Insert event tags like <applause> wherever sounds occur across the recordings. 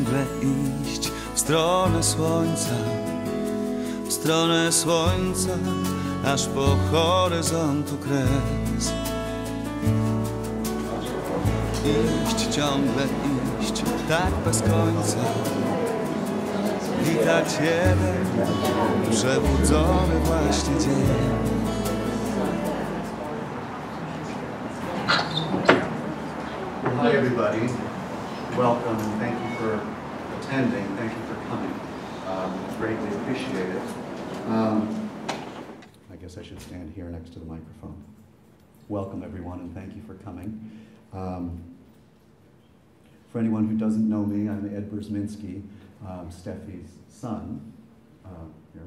ciągle iść w stronę słońca, w stronę słońca, aż po horyzontu kres. Iść, ciągle iść, tak bez końca. Witać jeden przebudzony właśnie dzień. Hi, everybody. Welcome, and thank you for attending. Thank you for coming. Um, Greatly appreciate it. Um, I guess I should stand here next to the microphone. Welcome, everyone, and thank you for coming. Um, For anyone who doesn't know me, I'm Ed Burzminski, um, Steffi's son uh, here.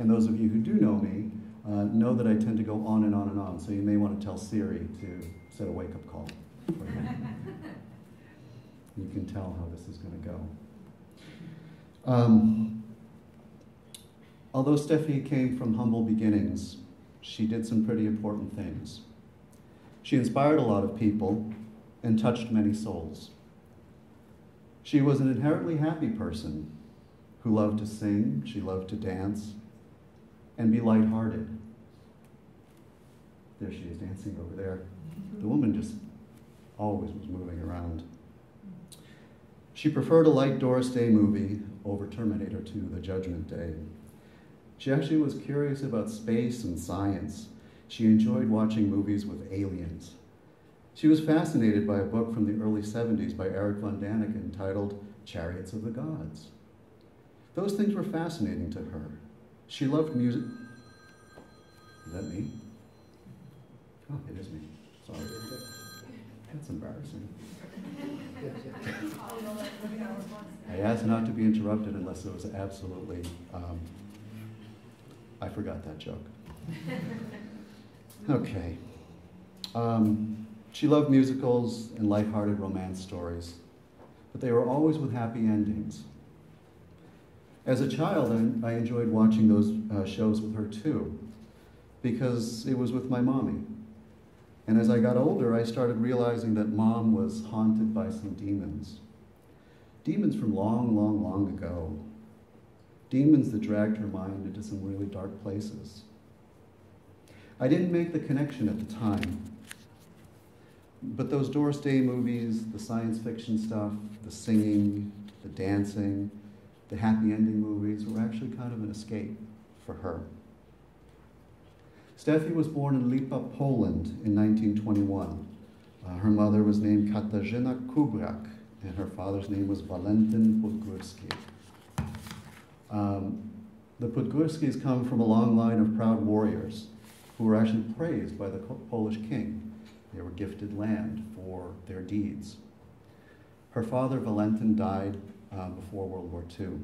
And those of you who do know me uh, know that I tend to go on and on and on, so you may want to tell Siri to set a wake-up call. <laughs> You can tell how this is going to go. Um, although Steffi came from humble beginnings, she did some pretty important things. She inspired a lot of people and touched many souls. She was an inherently happy person who loved to sing, she loved to dance, and be lighthearted. There she is dancing over there. The woman just always was moving around. She preferred a light Doris Day movie over Terminator 2, The Judgment Day. She actually was curious about space and science. She enjoyed watching movies with aliens. She was fascinated by a book from the early 70s by Eric von Daniken entitled Chariots of the Gods. Those things were fascinating to her. She loved music. Is that me? Oh, it is me. Sorry. That's embarrassing. I asked not to be interrupted unless it was absolutely, um, I forgot that joke. <laughs> Okay. Um, she loved musicals and lighthearted romance stories, but they were always with happy endings. As a child, I, I enjoyed watching those uh, shows with her too, because it was with my mommy. And as I got older, I started realizing that mom was haunted by some demons. Demons from long, long, long ago. Demons that dragged her mind into some really dark places. I didn't make the connection at the time. But those Doris Day movies, the science fiction stuff, the singing, the dancing, the happy ending movies were actually kind of an escape for her. Steffi was born in Lipa, Poland in 1921. Uh, her mother was named Katarzyna Kubrak, and her father's name was Valentin Podgórski. Um, the Podgórskis come from a long line of proud warriors who were actually praised by the Polish king. They were gifted land for their deeds. Her father, Valentin, died uh, before World War II.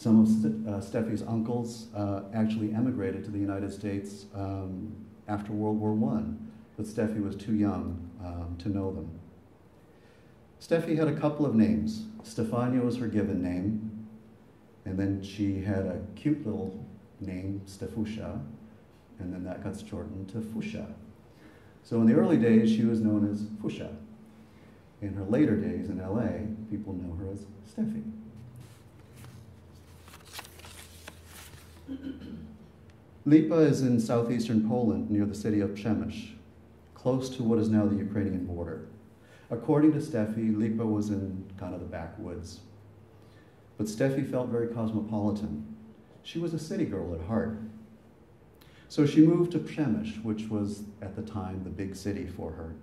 Some of St- uh, Steffi's uncles uh, actually emigrated to the United States um, after World War I, but Steffi was too young um, to know them. Steffi had a couple of names. Stefania was her given name, and then she had a cute little name, Stefusha, and then that got shortened to Fusha. So in the early days, she was known as Fusha. In her later days in LA, people know her as Steffi. Lipa is in southeastern Poland near the city of Przemyśl, close to what is now the Ukrainian border. According to Steffi, Lipa was in kind of the backwoods. But Steffi felt very cosmopolitan. She was a city girl at heart. So she moved to Przemyśl, which was at the time the big city for her.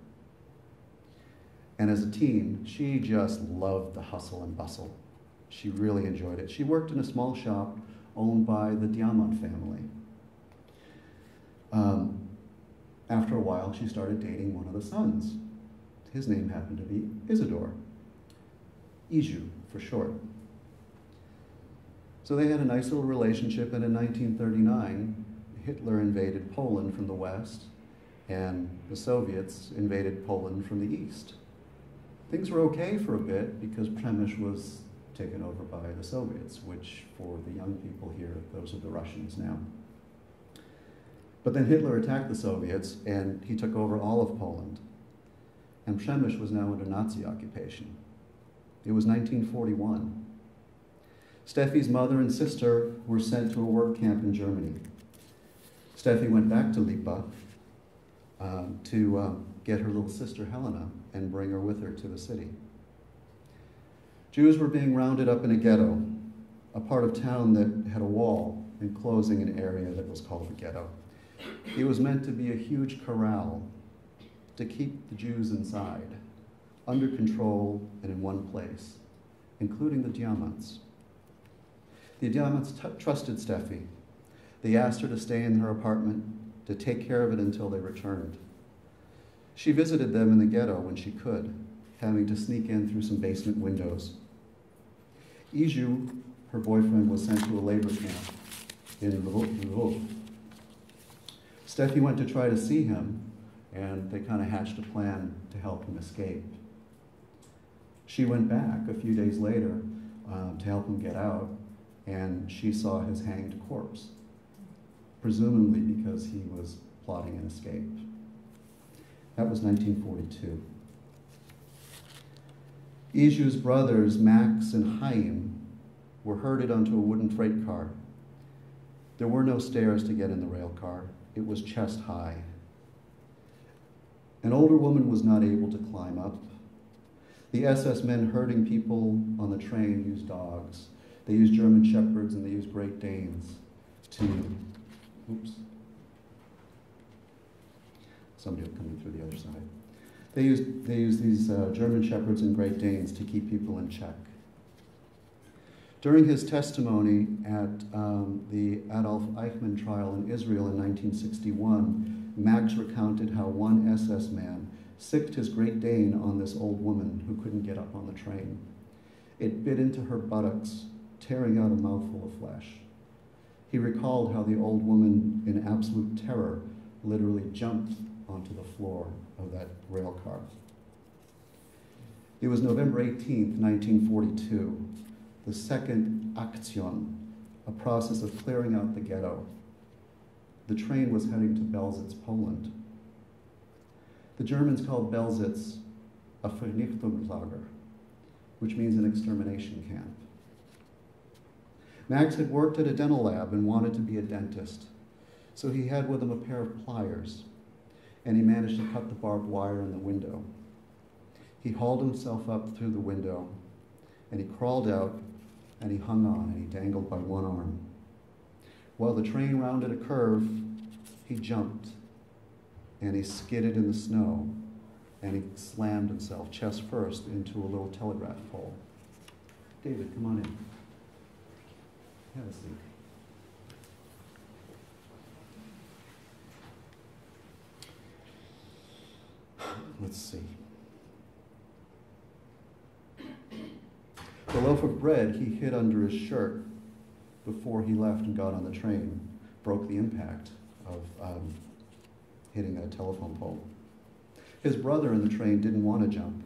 And as a teen, she just loved the hustle and bustle. She really enjoyed it. She worked in a small shop owned by the Diamant family. Um, after a while, she started dating one of the sons. His name happened to be Isidore, Iju for short. So they had a nice little relationship, and in 1939, Hitler invaded Poland from the west, and the Soviets invaded Poland from the east. Things were okay for a bit because Przemyśl was taken over by the Soviets, which for the young people here, those are the Russians now. But then Hitler attacked the Soviets and he took over all of Poland. And Przemyśl was now under Nazi occupation. It was 1941. Steffi's mother and sister were sent to a work camp in Germany. Steffi went back to Lipa um, to um, get her little sister Helena and bring her with her to the city. Jews were being rounded up in a ghetto, a part of town that had a wall enclosing an area that was called the ghetto. It was meant to be a huge corral to keep the Jews inside, under control and in one place, including the Diamants. The Diamants trusted Steffi. They asked her to stay in her apartment, to take care of it until they returned. She visited them in the ghetto when she could, having to sneak in through some basement windows. Iju, her boyfriend, was sent to a labor camp in Lvov. Steffi went to try to see him, and they kind of hatched a plan to help him escape. She went back a few days later um, to help him get out, and she saw his hanged corpse, presumably because he was plotting an escape. That was 1942. Iju's brothers, Max and Chaim, were herded onto a wooden freight car. There were no stairs to get in the rail car. It was chest high. An older woman was not able to climb up. The SS men herding people on the train used dogs. They used German shepherds and they used Great Danes to, oops, somebody coming through the other side. They use, they used these uh, German shepherds and Great Danes to keep people in check. During his testimony at um, the Adolf Eichmann trial in Israel in 1961, Max recounted how one SS man sicked his Great Dane on this old woman who couldn't get up on the train. It bit into her buttocks, tearing out a mouthful of flesh. He recalled how the old woman, in absolute terror, literally jumped onto the floor of that rail car. It was November 18, 1942 the second Aktion, a process of clearing out the ghetto. The train was heading to Belzec, Poland. The Germans called Belzec a Vernichtungslager, which means an extermination camp. Max had worked at a dental lab and wanted to be a dentist, so he had with him a pair of pliers, and he managed to cut the barbed wire in the window. He hauled himself up through the window, and he crawled out and he hung on and he dangled by one arm. While the train rounded a curve, he jumped and he skidded in the snow and he slammed himself chest first into a little telegraph pole. David, come on in. Have a seat. Let's see. The loaf of bread he hid under his shirt before he left and got on the train broke the impact of um, hitting a telephone pole. His brother in the train didn't want to jump.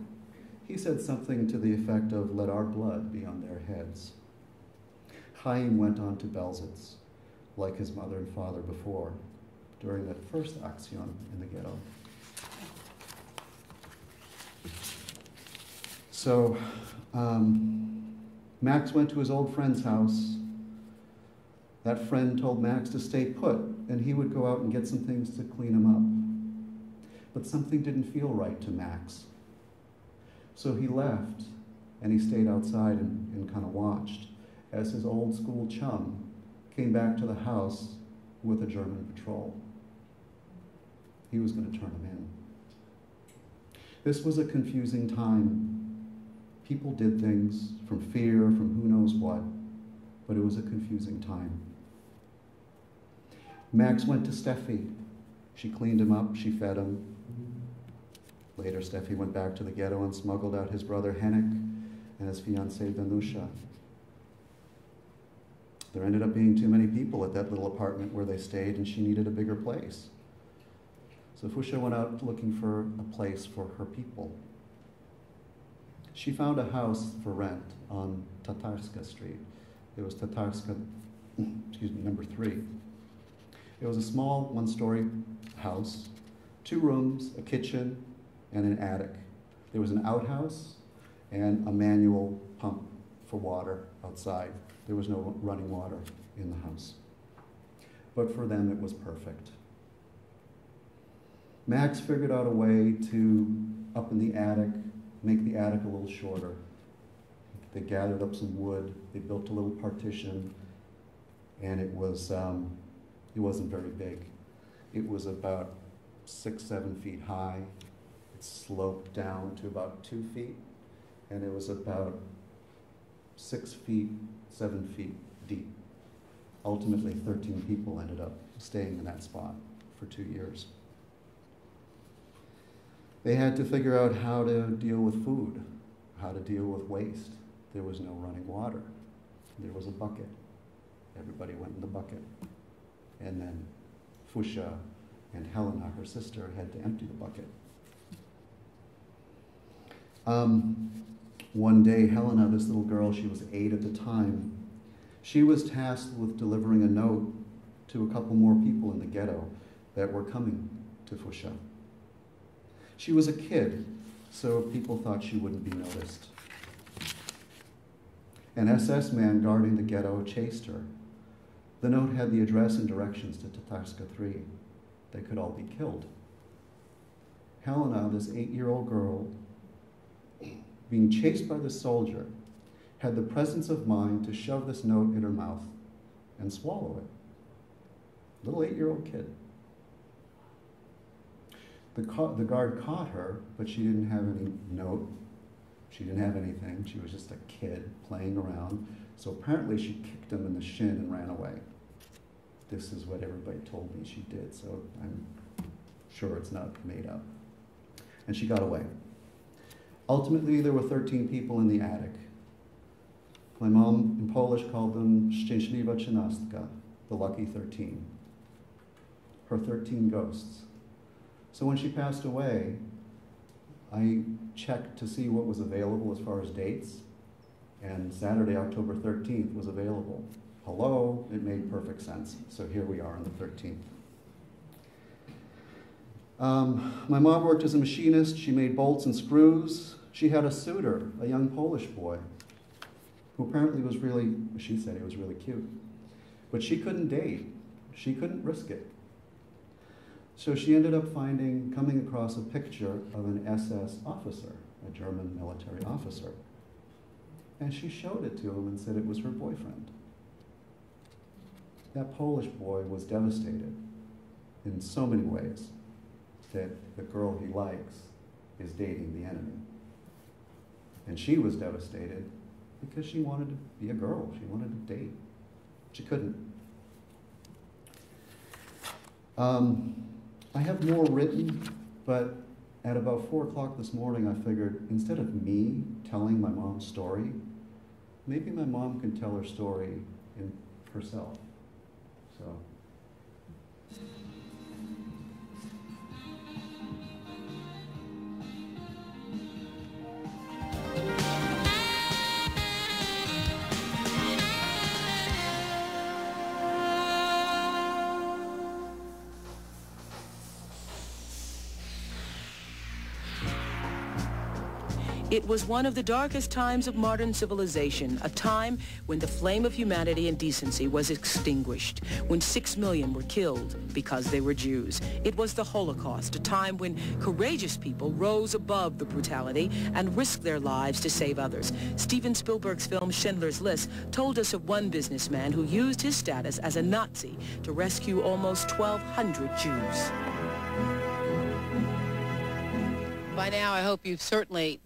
He said something to the effect of, Let our blood be on their heads. Chaim went on to Belzec, like his mother and father before, during that first action in the ghetto. So, um, Max went to his old friend's house. That friend told Max to stay put, and he would go out and get some things to clean him up. But something didn't feel right to Max. So he left, and he stayed outside and, and kind of watched as his old school chum came back to the house with a German patrol. He was going to turn him in. This was a confusing time people did things from fear, from who knows what, but it was a confusing time. Max went to Steffi. She cleaned him up, she fed him. Later, Steffi went back to the ghetto and smuggled out his brother Henrik and his fiancee Danusha. There ended up being too many people at that little apartment where they stayed, and she needed a bigger place. So Fusha went out looking for a place for her people she found a house for rent on Tatarska Street. It was Tatarska, <clears throat> excuse me, number three. It was a small one story house, two rooms, a kitchen, and an attic. There was an outhouse, and a manual pump for water outside. There was no running water in the house. But for them, it was perfect. Max figured out a way to, up in the attic, make the attic a little shorter. They gathered up some wood, they built a little partition, and it was, um, it wasn't very big. It was about six, seven feet high. It sloped down to about two feet, and it was about six feet, seven feet deep. Ultimately, 13 people ended up staying in that spot for two years. They had to figure out how to deal with food, how to deal with waste. There was no running water. There was a bucket. Everybody went in the bucket. And then Fusha and Helena, her sister, had to empty the bucket. Um, one day, Helena, this little girl, she was eight at the time, she was tasked with delivering a note to a couple more people in the ghetto that were coming to Fusha. She was a kid, so people thought she wouldn't be noticed. An SS man guarding the ghetto chased her. The note had the address and directions to Tatarska 3. They could all be killed. Helena, this eight year old girl, being chased by the soldier, had the presence of mind to shove this note in her mouth and swallow it. Little eight year old kid. The, the guard caught her, but she didn't have any note. She didn't have anything. She was just a kid playing around. So apparently she kicked him in the shin and ran away. This is what everybody told me she did, so I'm sure it's not made up. And she got away. Ultimately, there were 13 people in the attic. My mom in Polish called them Szczęśliwa Trzynastka, the lucky 13. Her 13 ghosts. So when she passed away, I checked to see what was available as far as dates, and Saturday, October 13th was available. Hello, it made perfect sense. So here we are on the 13th. Um, my mom worked as a machinist. She made bolts and screws. She had a suitor, a young Polish boy, who apparently was really, she said he was really cute. But she couldn't date. She couldn't risk it. So she ended up finding, coming across a picture of an SS officer, a German military officer. And she showed it to him and said it was her boyfriend. That Polish boy was devastated in so many ways that the girl he likes is dating the enemy. And she was devastated because she wanted to be a girl. She wanted to date. She couldn't. Um, I have more written, but at about four o'clock this morning, I figured instead of me telling my mom's story, maybe my mom can tell her story in herself. So. It was one of the darkest times of modern civilization, a time when the flame of humanity and decency was extinguished, when six million were killed because they were Jews. It was the Holocaust, a time when courageous people rose above the brutality and risked their lives to save others. Steven Spielberg's film Schindler's List told us of one businessman who used his status as a Nazi to rescue almost 1,200 Jews. By now, I hope you've certainly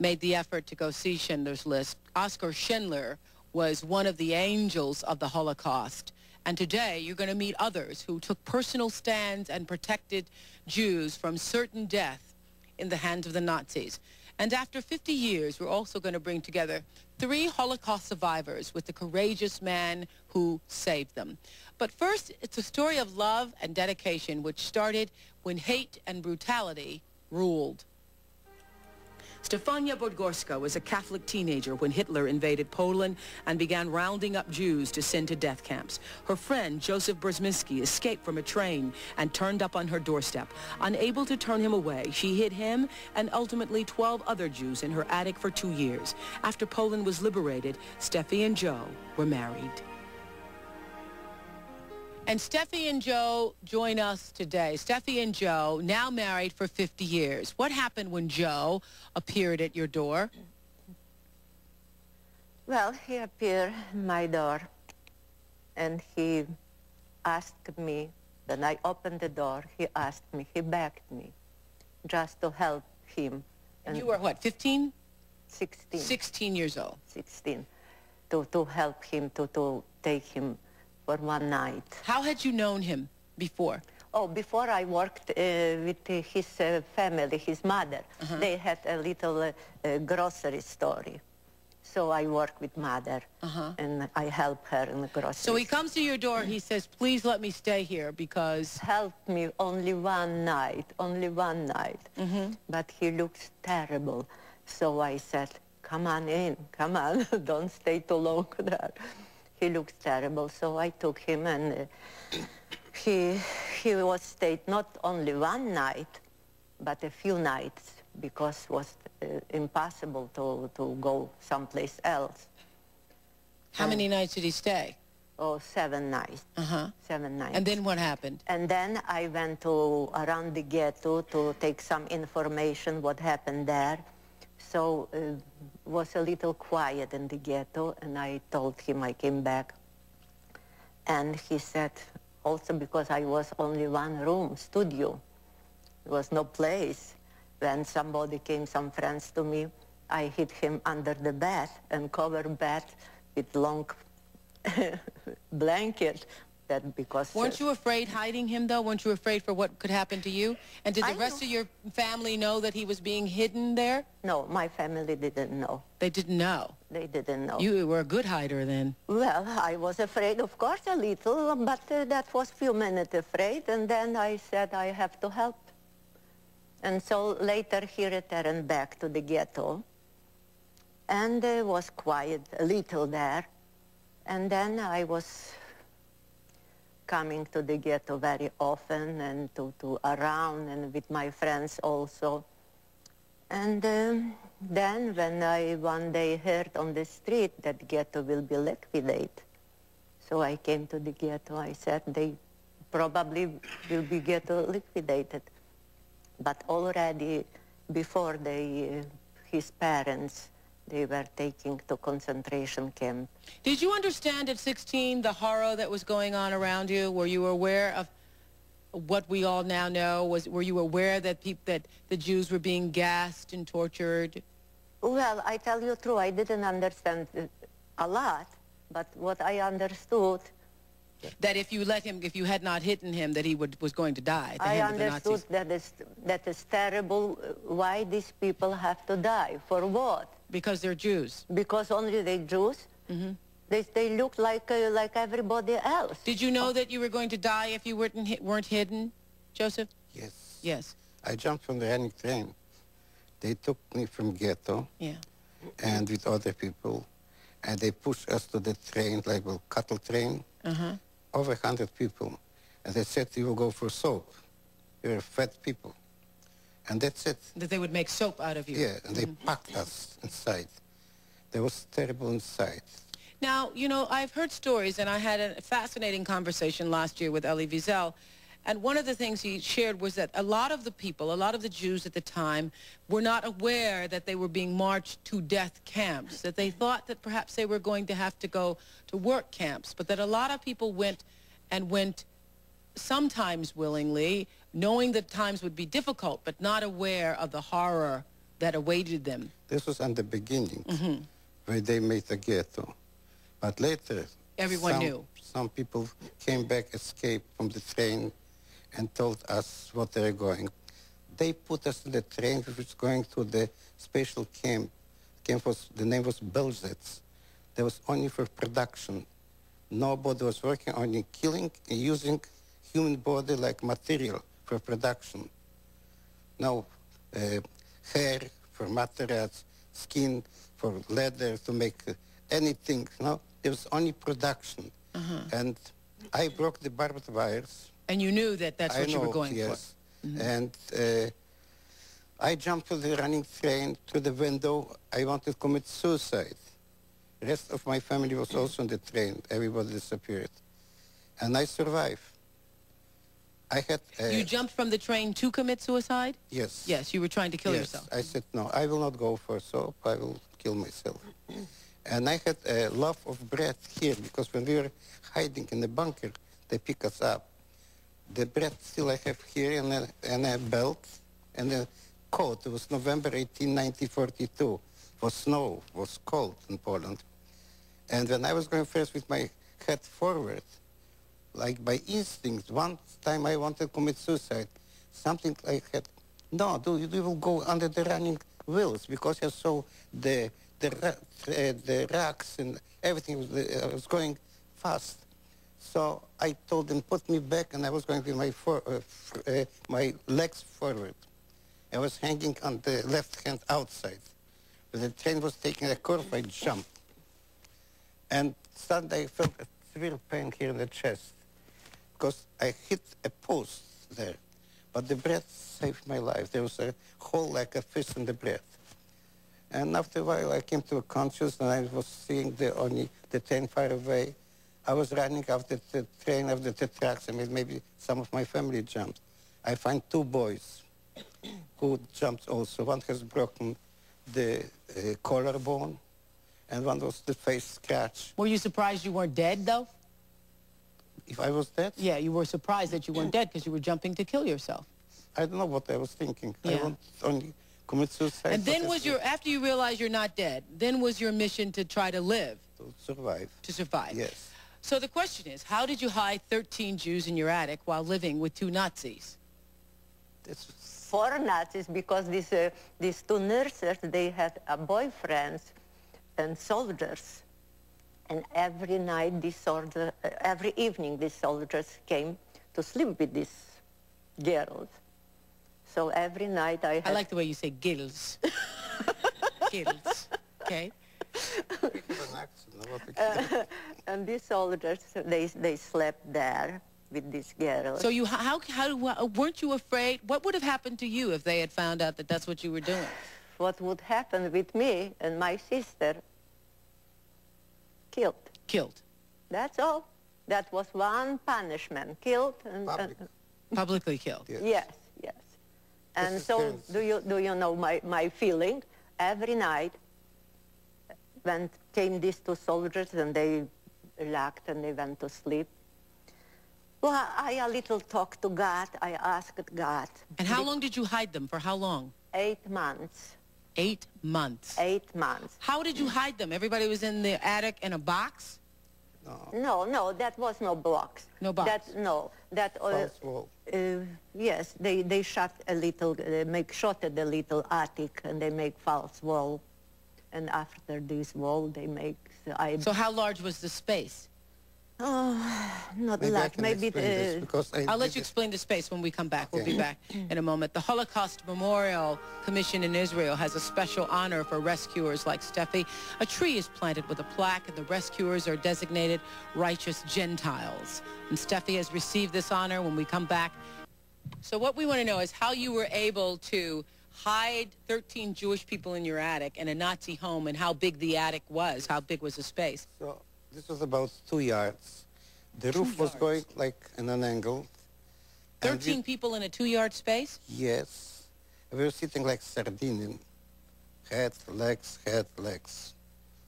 made the effort to go see Schindler's List. Oskar Schindler was one of the angels of the Holocaust. And today you're going to meet others who took personal stands and protected Jews from certain death in the hands of the Nazis. And after 50 years, we're also going to bring together three Holocaust survivors with the courageous man who saved them. But first, it's a story of love and dedication which started when hate and brutality ruled. Stefania Podgorska was a Catholic teenager when Hitler invaded Poland and began rounding up Jews to send to death camps. Her friend, Joseph Burzminski, escaped from a train and turned up on her doorstep. Unable to turn him away, she hid him and ultimately 12 other Jews in her attic for two years. After Poland was liberated, Steffi and Joe were married. And Steffi and Joe join us today. Steffi and Joe, now married for 50 years. What happened when Joe appeared at your door? Well, he appeared at my door and he asked me, then I opened the door, he asked me, he begged me just to help him. And you were what, 15? 16. 16 years old. 16. To, to help him, to, to take him for one night. How had you known him before? Oh, before I worked uh, with uh, his uh, family, his mother. Uh-huh. They had a little uh, uh, grocery store. So I work with mother, Uh-huh. and I help her in the grocery. So he comes to your door, he says, please let me stay here because... Help me only one night, only one night. Mm-hmm. But he looks terrible. So I said, come on in, come on, <laughs> don't stay too long there. He looks terrible, so I took him and uh, he, he was stayed not only one night, but a few nights because it was uh, impossible to, to go someplace else. How many nights did he stay? Oh, seven nights, Uh-huh. seven nights. And then what happened? And then I went to around the ghetto to take some information what happened there. So uh, was a little quiet in the ghetto, and I told him I came back. And he said, also because I was only one room, studio, there was no place. When somebody came, some friends to me, I hid him under the bed and covered bed with long <laughs> blanket that because... Weren't you afraid hiding him, though? Weren't you afraid for what could happen to you? And did the I rest know. of your family know that he was being hidden there? No, my family didn't know. They didn't know. They didn't know. You were a good hider then. Well, I was afraid, of course, a little, but uh, that was few minutes afraid, and then I said I have to help. And so later he returned back to the ghetto, and uh, was quiet a little there. And then I was coming to the ghetto very often and to, to around and with my friends also. And um, then when I one day heard on the street that ghetto will be liquidated, so I came to the ghetto. I said they probably will be ghetto liquidated. But already before they, uh, his parents, they were taken to concentration camp. Did you understand at 16 the horror that was going on around you? Were you aware of what we all now know? Was, were you aware that, peop, that the Jews were being gassed and tortured? Well, I tell you true, I didn't understand a lot, but what I understood, That if you let him, if you had not hidden him, that he would, was going to die I hand of the understood that is, that is terrible. uh, Why these people have to die? For what? Because they're Jews. Because only they Jews? Mm-hmm. They, they look like, uh, like everybody else. Did you know that you were going to die if you weren't, hi- weren't hidden, Joseph? Yes. Yes. I jumped from the running train. They took me from ghetto Yeah. and with other people, and they pushed us to the train, like a cattle train, Uh-huh. over 100 people. And they said, you will go for soap. You're fat people. And that's it. That they would make soap out of you. Yeah, and they mm-hmm. packed us inside. That was terrible inside. Now, you know, I've heard stories, and I had a fascinating conversation last year with Elie Wiesel, and one of the things he shared was that a lot of the people, a lot of the Jews at the time, were not aware that they were being marched to death camps, that they thought that perhaps they were going to have to go to work camps, but that a lot of people went and went sometimes willingly, knowing that times would be difficult, but not aware of the horror that awaited them. This was in the beginning, Mm-hmm. where they made the ghetto. But later, Everyone some, knew. Some people came back, escaped from the train, and told us what they were going. They put us in the train which was going to the special camp. Camp was the name was Belzec. That was only for production. Nobody was working, only killing and using human body like material for production. Now, uh, hair for materials, skin, for leather, to make uh, anything. No, it was only production. And I broke the barbed wires. And you knew that that's I what you were know, going yes. And uh, I jumped to the running train through the window. I wanted to commit suicide. The rest of my family was also on the train. Everybody disappeared. And I survived. I had... Uh, You jumped from the train to commit suicide? Yes. Yes, you were trying to kill yes. yourself. I said, no, I will not go for soap. I will kill myself. and I had a loaf of bread here because when we were hiding in the bunker, they pick us up. The bread still I have here and a, and a belt and a coat. It was November 18, 1942. It was snow, it was cold in Poland. And when I was going first with my head forward, like by instinct, one time I wanted to commit suicide. Something like that. No, do you, you will go under the running wheels because I saw the the uh, the rocks and everything was, uh, was going fast. So I told them put me back, and I was going with my for, uh, uh, my legs forward. I was hanging on the left hand outside. When the train was taking a curve, I jumped. And suddenly I felt a severe pain here in the chest because I hit a post there. But the breath saved my life. There was a hole like a fist in the breath. And after a while, I came to a conscious, and I was seeing the only the train far away. I was running after the train, after the tracks, I mean, maybe some of my family jumped. I find two boys <clears throat> who jumped also. One has broken the uh, collarbone, and one was the face scratch. Were you surprised you weren't dead, though? If I was dead, Yeah, you were surprised that you weren't dead because you were jumping to kill yourself. I don't know what I was thinking. I Yeah. want only commit suicide. And then was your, after you realized you're not dead, then was your mission to try to live, to survive. to survive. Yes. So the question is, how did you hide 13 Jews in your attic while living with two Nazis? This Four Nazis because these, uh, these two nurses, they had uh, boyfriends and soldiers. And every night, these soldiers, uh, every evening, these soldiers came to sleep with these girls. So every night I had... I like the way you say gills. <laughs> gills. Okay. was an accident. What a- <laughs> and these soldiers, they, they slept there with these girls. So you, how, how, how, weren't you afraid? What would have happened to you if they had found out that that's what you were doing? what would happen with me and my sister? Killed. Killed. That's all. That was one punishment. Killed and... Public. and- Publicly killed. Yes. yes, yes. And is so, do you, do you know my, my feeling? Every night, when came these two soldiers and they locked and they went to sleep, well, I a little talked to God. I asked God. And how long did you hide them? For how long? Eight months. Eight months. Eight months. How did you hide them? Everybody was in the attic in a box? No, no, no, that was no box. No box. That, no, that... Uh, False wall. Uh, yes, they, they shot a little, they make shot at the little attic and they make false wall. And after this wall, they make, I, So how large was the space? Oh, not Maybe I like, maybe, the. because I I'll let you it. explain the space when we come back. We'll be back in a moment. The Holocaust Memorial Commission in Israel has a special honor for rescuers like Steffi. A tree is planted with a plaque, and the rescuers are designated righteous Gentiles. And Steffi has received this honor when we come back. So what we want to know is how you were able to hide 13 Jewish people in your attic in a Nazi home and how big the attic was. How big was the space? So this was about two yards. The roof was yards. going like in an angle. and we- 13 people in a two-yard space? Yes. We were sitting like sardine. Head, legs, head, legs.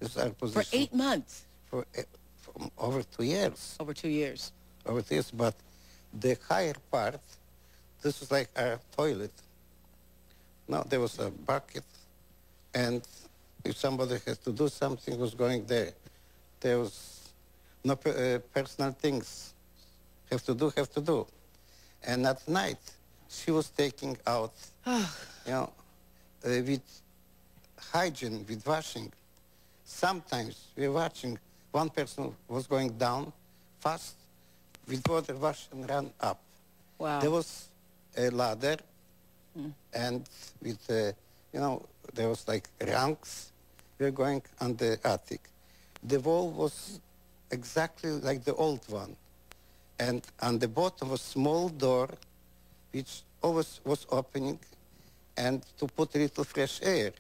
This is our position. For eight months, For, eh, for over two years. over two years. Over this, but the higher part, this was like our toilet. Now there was a bucket, and if somebody has to do something, was going there. There was no uh, personal things. Have to do, have to do. And at night, she was taking out, you know, uh, with hygiene, with washing. Sometimes we were watching, one person was going down fast, with water wash and run up. Wow. There was a ladder and with uh, you know, there was like ranks. We were going on the attic. The wall was exactly like the old one. And on the bottom was small door, which always was opening, and to put a little fresh air.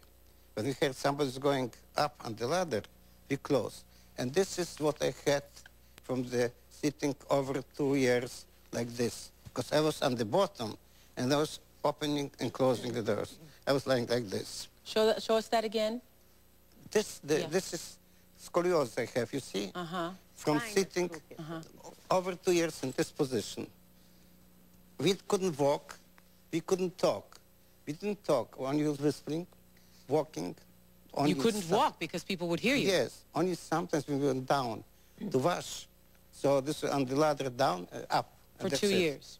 When we heard somebody's going up on the ladder, we closed. And this is what I had from the sitting over two years like this. Because I was on the bottom, and I was opening and closing the doors. I was lying like this. Show, that, show us that again. This, the, Yeah. this is scoliosis I have, you see? Uh-huh. From Kind of sitting crooked. over two years in this position. We couldn't walk, we couldn't talk. We didn't talk, when you only whispering, walking. Only You couldn't some- walk because people would hear you. Yes, only sometimes we went down to wash. So this on the ladder down, uh, up. For two it. years.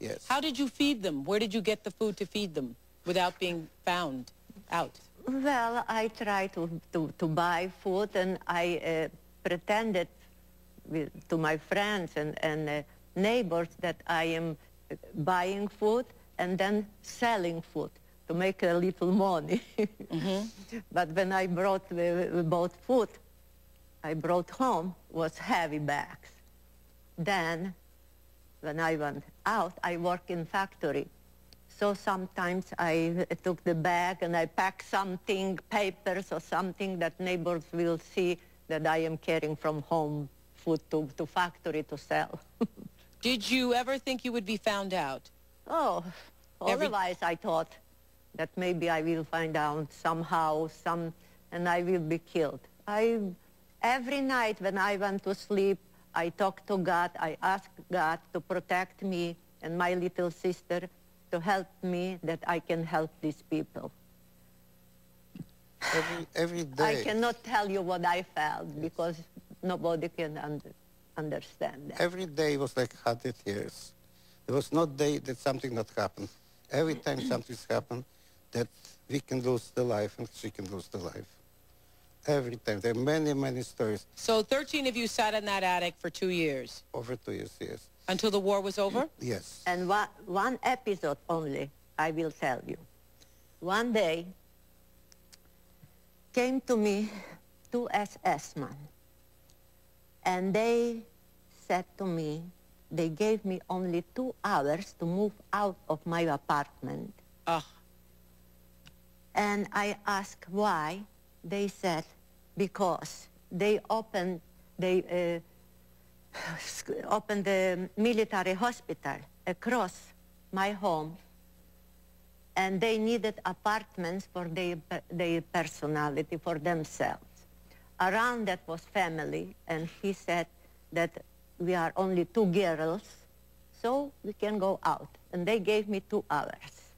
Yes. How did you feed them? Where did you get the food to feed them without being found out? Well, I tried to, to, to buy food and I uh, pretended with, to my friends and, and uh, neighbors that I am uh, buying food and then selling food to make a little money. <laughs> But when I brought, uh, bought food, I brought home was heavy bags. Then when I went out, I work in factory. So sometimes I took the bag and I packed something, papers or something that neighbors will see that I am carrying from home food to, to factory to sell. <laughs> Did you ever think you would be found out? oh, Every- otherwise I thought that maybe I will find out somehow, some, and I will be killed. I, every night when I went to sleep, I talked to God. I asked God to protect me and my little sister to help me that I can help these people. Every, every <laughs> day. I cannot tell you what I felt because nobody can under, understand that. Every day was like 100 years. There was no day that something not happened. Every time <clears throat> something's happened, that we can lose the life and she can lose the life. Every time. There are many, many stories So 13 of you sat in that attic for two years over two years, yes. Until the war was over? Yes. And one, one episode only, I will tell you. One day, came to me two SS men, and they said to me, they gave me only two hours to move out of my apartment. Ugh. And I asked why. They said, because they opened, they uh, <sighs> opened the military hospital across my home and they needed apartments for their, their personality, for themselves. Around that was family, and he said that we are only two girls, so we can go out. And they gave me two hours.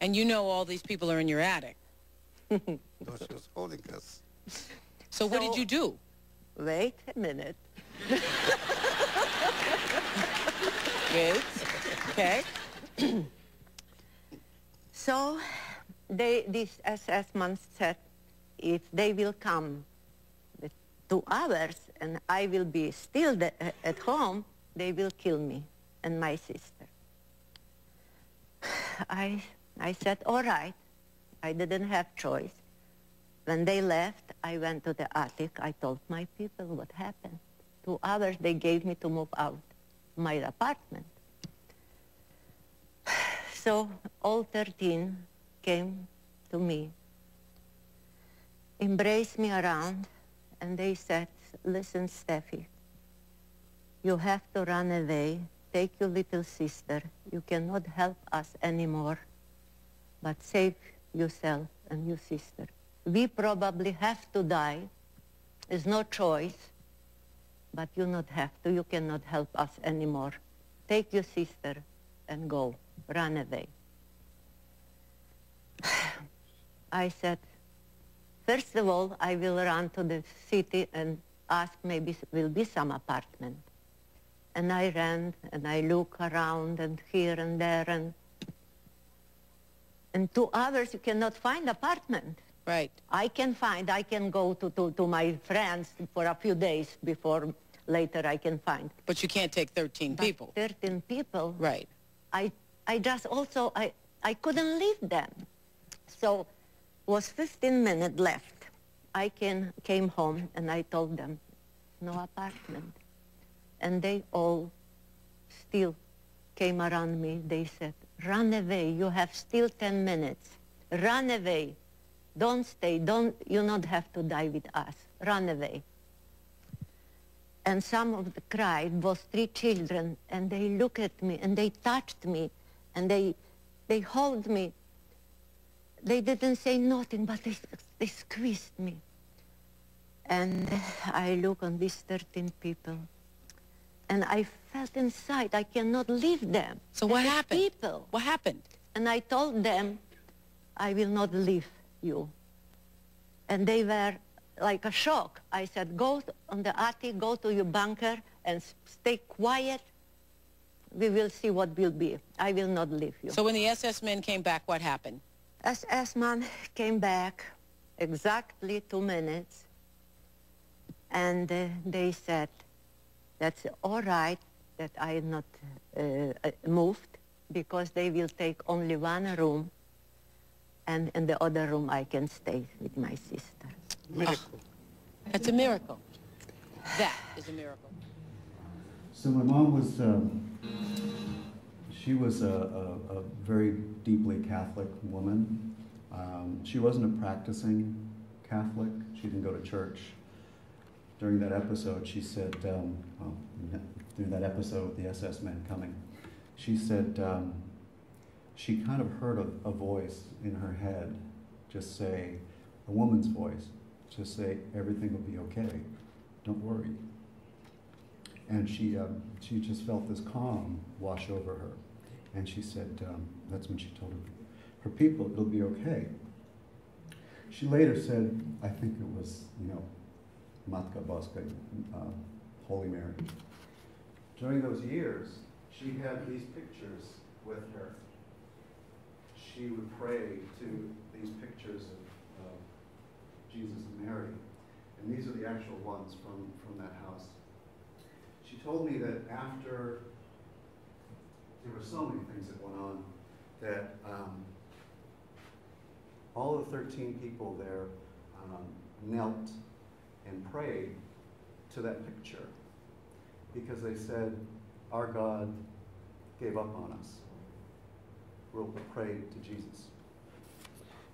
And you know all these people are in your attic. No, she was holding us. So, what did you do? Wait a minute. Wait. Okay. So they, this SS men said if they will come two hours and I will be still the, at home, they will kill me and my sister. <sighs> I, I said, all right. I didn't have choice. When they left, I went to the attic. I told my people what happened. Two others, they gave me to move out my apartment. <sighs> So all 13 came to me, embraced me around, and they said, listen, Steffi, you have to run away. Take your little sister. You cannot help us anymore, but save yourself and your sister. We probably have to die. There's no choice, but you not have to. You cannot help us anymore. Take your sister and go. Run away. <sighs> I said, first of all, I will run to the city and ask maybe will be some apartment. And I ran and I look around and here and there and in two hours you cannot find apartment. Right. I can find, I can go to, to, to my friends for a few days before later I can find. But you can't take 13 But people. 13 people. Right. I, I just also, I, I couldn't leave them. So was 15 minutes left. I can, came home and I told them, no apartment. And they all still came around me. They said, run away. You have still 10 minutes. Run away. Don't stay. Don't, you not have to die with us. Run away. And some of the cried was three children, and they look at me, and they touched me, and they, they hold me. They didn't say nothing, but they, they squeezed me. And I look on these 13 people, and I felt inside I cannot leave them. So what happened? People. What happened? And I told them, I will not leave you. And they were like a shock. I said, go on the attic, go to your bunker and stay quiet. We will see what will be. I will not leave you. So when the SS men came back, what happened? SS man came back exactly two minutes and uh, they said, that's all right that I am not uh, uh, moved because they will take only one room and in the other room I can stay with my sister. Miracle. That's a miracle. That is a miracle. So my mom was, um, she was a, a, a very deeply Catholic woman. Um, she wasn't a practicing Catholic. She didn't go to church. During that episode, she said, um, well, during that episode of the SS men coming, she said um, she kind of heard a, a voice in her head just say, a woman's voice, just say, everything will be okay. Don't worry. And she, um, she just felt this calm wash over her. And she said, um, that's when she told her, her people, it'll be okay. She later said, I think it was, you know, Matka Boska, uh, Holy Mary. During those years, she had these pictures with her. She would pray to these pictures Jesus and Mary. And these are the actual ones from, from that house. She told me that after there were so many things that went on that um, all the 13 people there um, knelt and prayed to that picture because they said, Our God gave up on us. We'll pray to Jesus.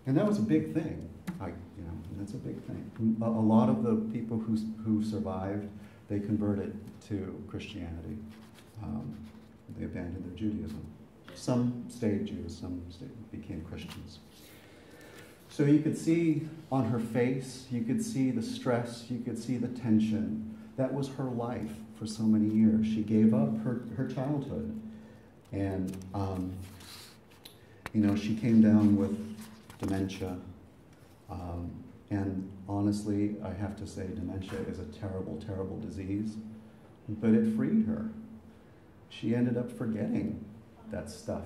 And that was a big thing. I, you know, that's a big thing. A, a lot of the people who, who survived, they converted to Christianity. Um, they abandoned their Judaism. Some stayed Jews, some stayed, became Christians. So you could see on her face, you could see the stress, you could see the tension. That was her life for so many years. She gave up her, her childhood. And, um, you know, she came down with dementia. Um, and honestly, I have to say, dementia is a terrible, terrible disease. But it freed her. She ended up forgetting that stuff.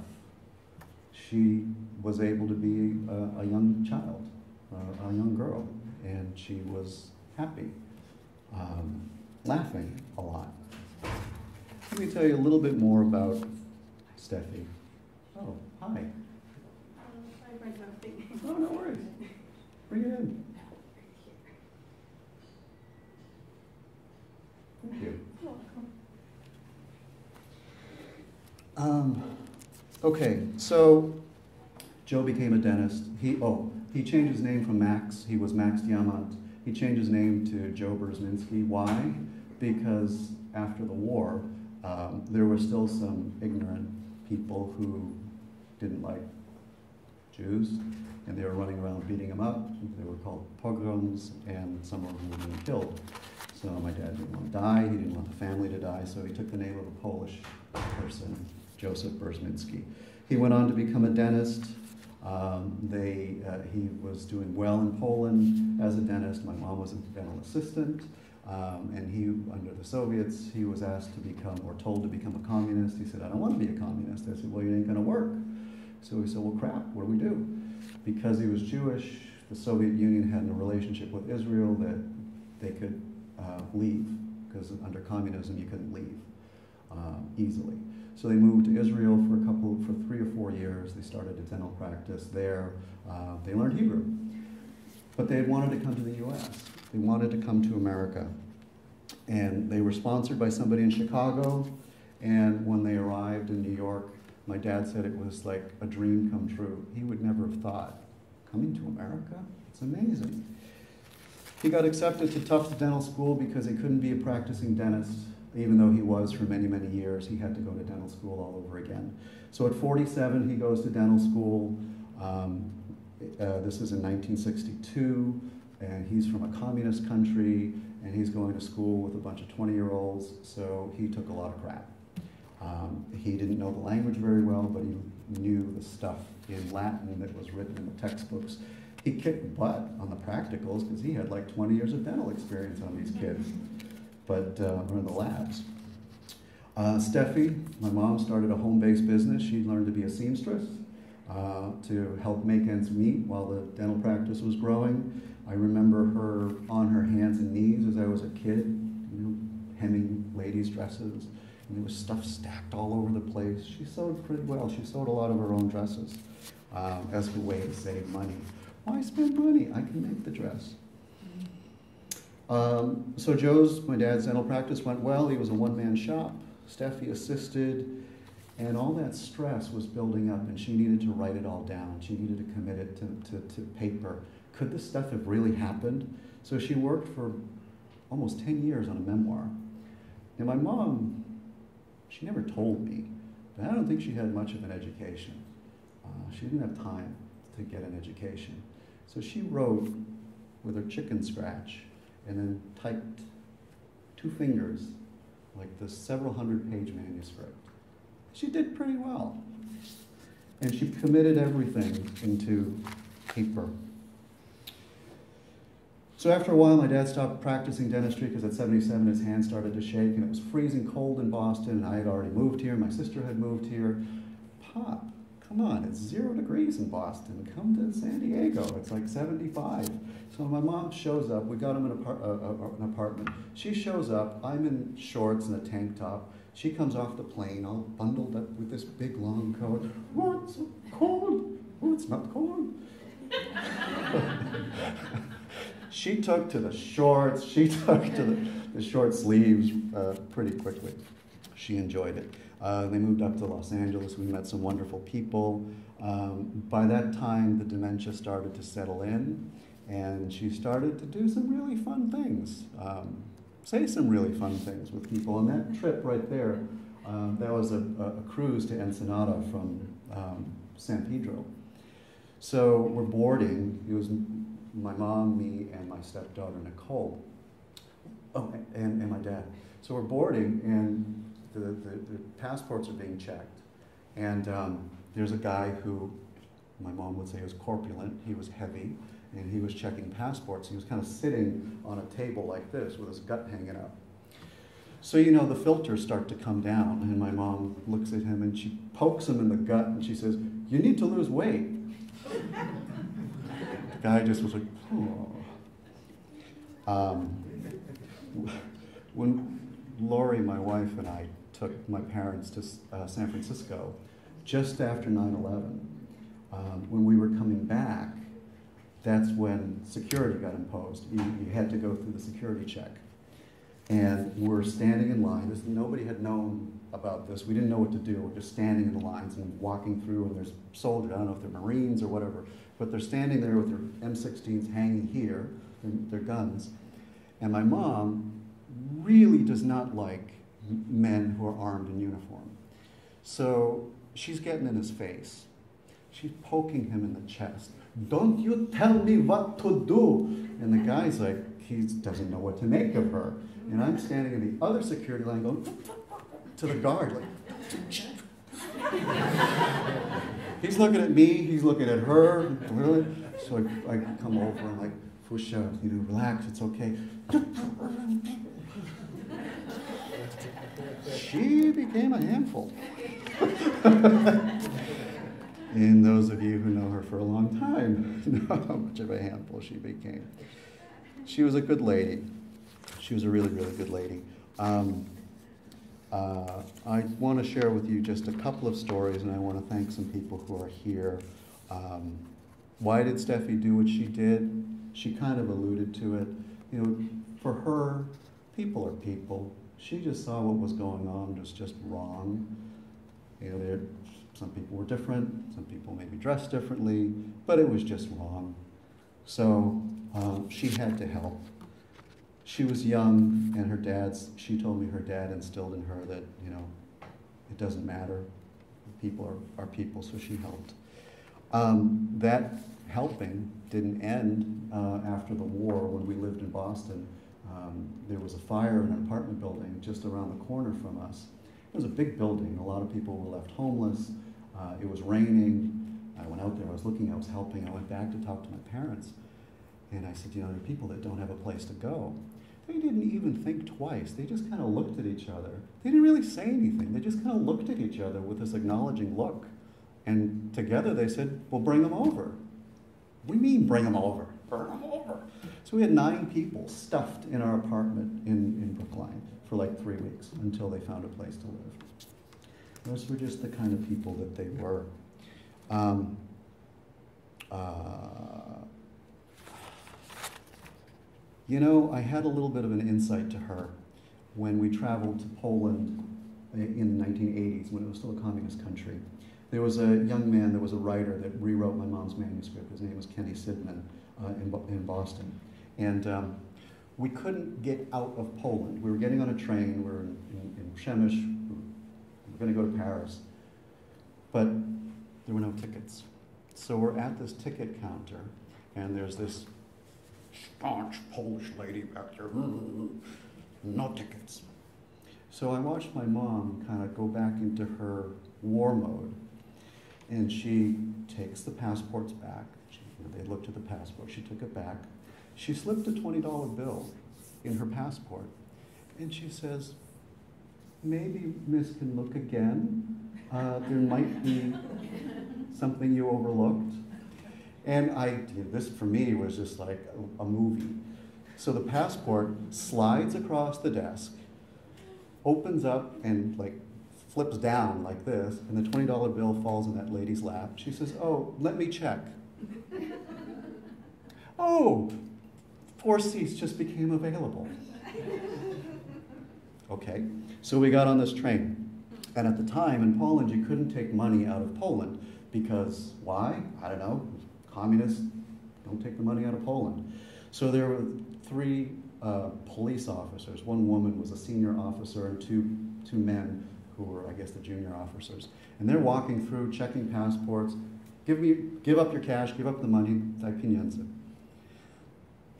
She was able to be a, a young child, a, a young girl, and she was happy, um, laughing a lot. Let me tell you a little bit more about Steffi. Oh, hi. Oh, no worries. Bring it in. Thank you. Um, okay, so Joe became a dentist. He oh he changed his name from Max. He was Max Diamant. He changed his name to Joe Burzminski. Why? Because after the war, um, there were still some ignorant people who didn't like Jews, and they were running around beating them up. They were called pogroms, and some of them were being killed. So my dad didn't want to die. He didn't want the family to die, so he took the name of a Polish person, Joseph Burzminski. He went on to become a dentist. Um, they, uh, he was doing well in Poland as a dentist. My mom was a dental assistant. Um, and he, under the Soviets, he was asked to become, or told to become a communist. He said, I don't want to be a communist. I said, well, you ain't going to work. So he said, well, crap, what do we do? Because he was Jewish, the Soviet Union had a relationship with Israel that they could uh, leave, because under communism you couldn't leave uh, easily. So they moved to Israel for a couple, for three or four years. They started a dental practice there. Uh, they learned Hebrew. But they had wanted to come to the US. They wanted to come to America. And they were sponsored by somebody in Chicago. And when they arrived in New York, my dad said it was like a dream come true. He would never have thought, coming to America? It's amazing. He got accepted to Tufts Dental School because he couldn't be a practicing dentist, even though he was for many, many years. He had to go to dental school all over again. So at 47, he goes to dental school. Um, uh, this is in 1962, and he's from a communist country, and he's going to school with a bunch of 20 year olds, so he took a lot of crap. Um, he didn't know the language very well, but he knew the stuff in Latin that was written in the textbooks. He kicked butt on the practicals because he had like 20 years of dental experience on these kids, but uh, or the labs. Uh, Steffi, my mom started a home-based business. She learned to be a seamstress uh, to help make ends meet while the dental practice was growing. I remember her on her hands and knees as I was a kid, you know, hemming ladies' dresses and there was stuff stacked all over the place. She sewed pretty well. She sewed a lot of her own dresses um, as a way to save money. Why spend money? I can make the dress. Um, so Joe's, my dad's dental practice went well. He was a one-man shop. Steffi assisted, and all that stress was building up, and she needed to write it all down. She needed to commit it to, to, to paper. Could this stuff have really happened? So she worked for almost 10 years on a memoir. And my mom she never told me, but I don't think she had much of an education. Uh, she didn't have time to get an education. So she wrote with her chicken scratch and then typed two fingers like the several hundred page manuscript. She did pretty well. And she committed everything into paper so after a while, my dad stopped practicing dentistry because at 77 his hand started to shake and it was freezing cold in Boston. And I had already moved here. My sister had moved here. Pop, come on, it's zero degrees in Boston. Come to San Diego. It's like 75. So my mom shows up. We got him an, apart- uh, uh, an apartment. She shows up. I'm in shorts and a tank top. She comes off the plane, all bundled up with this big long coat. It's so cold. Oh, it's not cold. <laughs> she took to the shorts, she <laughs> took to the, the short sleeves uh, pretty quickly. She enjoyed it. Uh, they moved up to Los Angeles. We met some wonderful people. Um, by that time, the dementia started to settle in, and she started to do some really fun things, um, say some really fun things with people. And that trip right there, um, that was a, a, cruise to Ensenada from um, San Pedro. So we're boarding. It was my mom, me, and my stepdaughter Nicole. Oh, and, and my dad. So we're boarding, and the, the, the passports are being checked. And um, there's a guy who, my mom would say, was corpulent. He was heavy, and he was checking passports. He was kind of sitting on a table like this with his gut hanging out. So, you know, the filters start to come down, and my mom looks at him and she pokes him in the gut and she says, You need to lose weight <laughs> guy just was like, oh. Um, when Lori, my wife, and I took my parents to uh, San Francisco just after 9 11, um, when we were coming back, that's when security got imposed. You, you, had to go through the security check. And we're standing in line. This, nobody had known about this. We didn't know what to do. We're just standing in the lines and walking through, and there's soldiers, I don't know if they're Marines or whatever, but they're standing there with their M16s hanging here, their, their guns. And my mom really does not like men who are armed in uniform. So she's getting in his face. She's poking him in the chest. Don't you tell me what to do. And the guy's like, he doesn't know what to make of her. And I'm standing in the other security line going <laughs> to the guard, like, he's looking at me, he's looking at her, really. So I, I come over and like, Fusia, you know, relax, it's okay. she became a handful. <laughs> and those of you who know her for a long time <laughs> know how much of a handful she became. She was a good lady. She was a really, really good lady. Um, uh, I want to share with you just a couple of stories, and I want to thank some people who are here. Um, why did Steffi do what she did? she kind of alluded to it. You know, for her, people are people. She just saw what was going on was just wrong. You know, there, some people were different, some people maybe dressed differently, but it was just wrong. So um, she had to help. She was young, and her dad's, she told me her dad instilled in her that, you know, it doesn't matter. People are, are people, so she helped. Um, that helping didn't end uh, after the war when we lived in Boston. Um, there was a fire in an apartment building just around the corner from us. It was a big building. A lot of people were left homeless. Uh, it was raining. I went out there. I was looking. I was helping. I went back to talk to my parents. And I said, you know, there are people that don't have a place to go. They didn't even think twice. They just kind of looked at each other. They didn't really say anything. They just kind of looked at each other with this acknowledging look. And together they said, well, bring them over. We mean bring them over. Bring them over. So we had nine people stuffed in our apartment in, in Brookline for like three weeks until they found a place to live. Those were just the kind of people that they were. Um, uh, you know, I had a little bit of an insight to her when we traveled to Poland in the 1980s when it was still a communist country. There was a young man, there was a writer that rewrote my mom's manuscript. His name was Kenny Sidman uh, in, in Boston. And um, we couldn't get out of Poland. We were getting on a train, we were in, in, in we were going to go to Paris. But there were no tickets. So we're at this ticket counter, and there's this staunch Polish lady back there, no tickets. So I watched my mom kind of go back into her war mode, and she takes the passports back. She, they looked at the passport, she took it back. She slipped a $20 bill in her passport, and she says, maybe Miss can look again. Uh, there might be something you overlooked. And I, this for me was just like a, a movie. So the passport slides across the desk, opens up and like flips down like this, and the $20 bill falls in that lady's lap. She says, Oh, let me check. <laughs> oh, four seats just became available. Okay, so we got on this train. And at the time in Poland, you couldn't take money out of Poland because why? I don't know. Communists don't take the money out of Poland. So there were three uh, police officers. One woman was a senior officer, and two, two men who were, I guess, the junior officers. And they're walking through, checking passports. Give me, give up your cash, give up the money, daj pieniądze.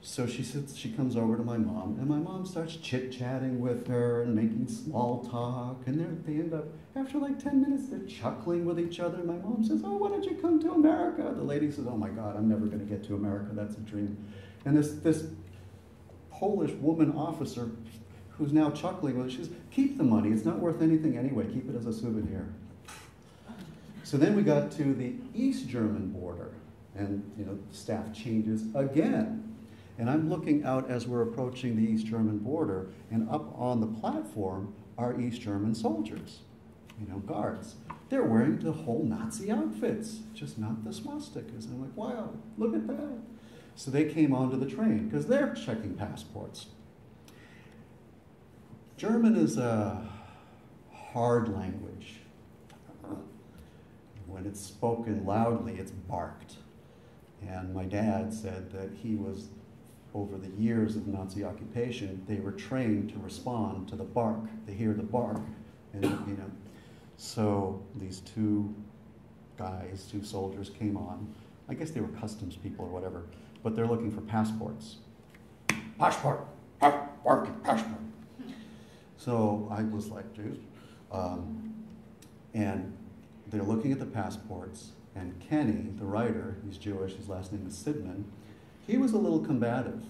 So she sits, she comes over to my mom, and my mom starts chit chatting with her and making small talk. And they end up, after like 10 minutes, they're chuckling with each other. My mom says, Oh, why don't you come to America? The lady says, Oh my God, I'm never going to get to America. That's a dream. And this, this Polish woman officer who's now chuckling with her, she says, Keep the money. It's not worth anything anyway. Keep it as a souvenir. So then we got to the East German border, and you know, staff changes again. And I'm looking out as we're approaching the East German border, and up on the platform are East German soldiers, you know, guards. They're wearing the whole Nazi outfits, just not the swastikas. And I'm like, wow, look at that. So they came onto the train because they're checking passports. German is a hard language. When it's spoken loudly, it's barked. And my dad said that he was over the years of Nazi occupation, they were trained to respond to the bark. They hear the bark, and you know. So these two guys, two soldiers, came on. I guess they were customs people or whatever, but they're looking for passports. Passport, passport, passport. So I was like, dude, um, and they're looking at the passports, and Kenny, the writer, he's Jewish, his last name is Sidman he was a little combative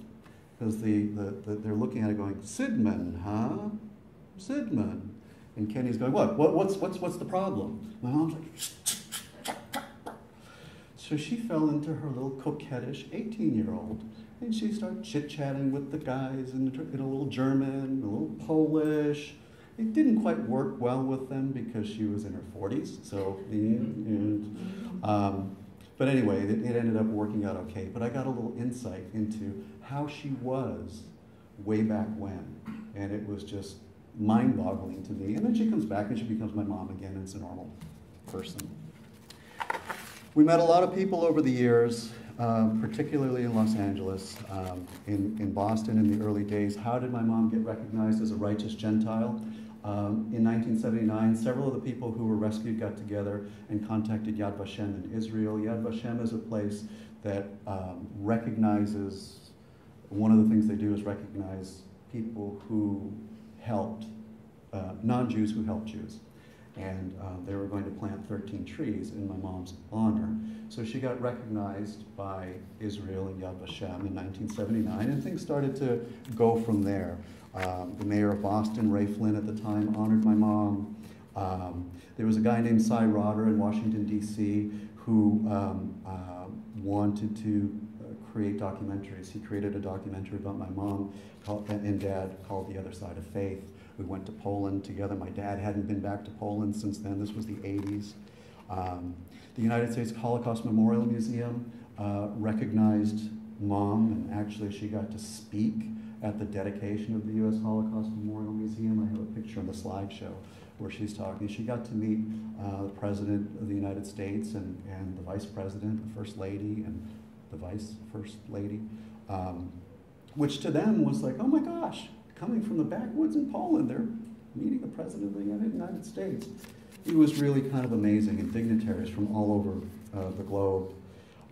because the, the, the, they're looking at it going, Sidman, huh? Sidman. And Kenny's going, what? what what's, what's, what's the problem? My mom's like, so she fell into her little coquettish 18 year old. And she started chit chatting with the guys in, in a little German, a little Polish. It didn't quite work well with them because she was in her 40s. So, and, um, But anyway, it, it ended up working out okay. But I got a little insight into how she was way back when. And it was just mind boggling to me. And then she comes back and she becomes my mom again, and it's a normal person. We met a lot of people over the years, um, particularly in Los Angeles, um, in, in Boston in the early days. How did my mom get recognized as a righteous Gentile? Um, in 1979, several of the people who were rescued got together and contacted Yad Vashem in Israel. Yad Vashem is a place that um, recognizes, one of the things they do is recognize people who helped, uh, non Jews who helped Jews. And um, they were going to plant 13 trees in my mom's honor. So she got recognized by Israel and Yad Vashem in 1979, and things started to go from there. Um, the mayor of Boston, Ray Flynn at the time, honored my mom. Um, there was a guy named Sy Rotter in Washington, D.C., who um, uh, wanted to uh, create documentaries. He created a documentary about my mom called, and dad called The Other Side of Faith. We went to Poland together. My dad hadn't been back to Poland since then. This was the 80s. Um, the United States Holocaust Memorial Museum uh, recognized mom, and actually she got to speak at the dedication of the U.S. Holocaust Memorial Museum. I have a picture on the slideshow where she's talking. She got to meet uh, the President of the United States and, and the Vice President, the First Lady, and the Vice First Lady, um, which to them was like, oh my gosh, coming from the backwoods in Poland, they're meeting the President of the United States. It was really kind of amazing, and dignitaries from all over uh, the globe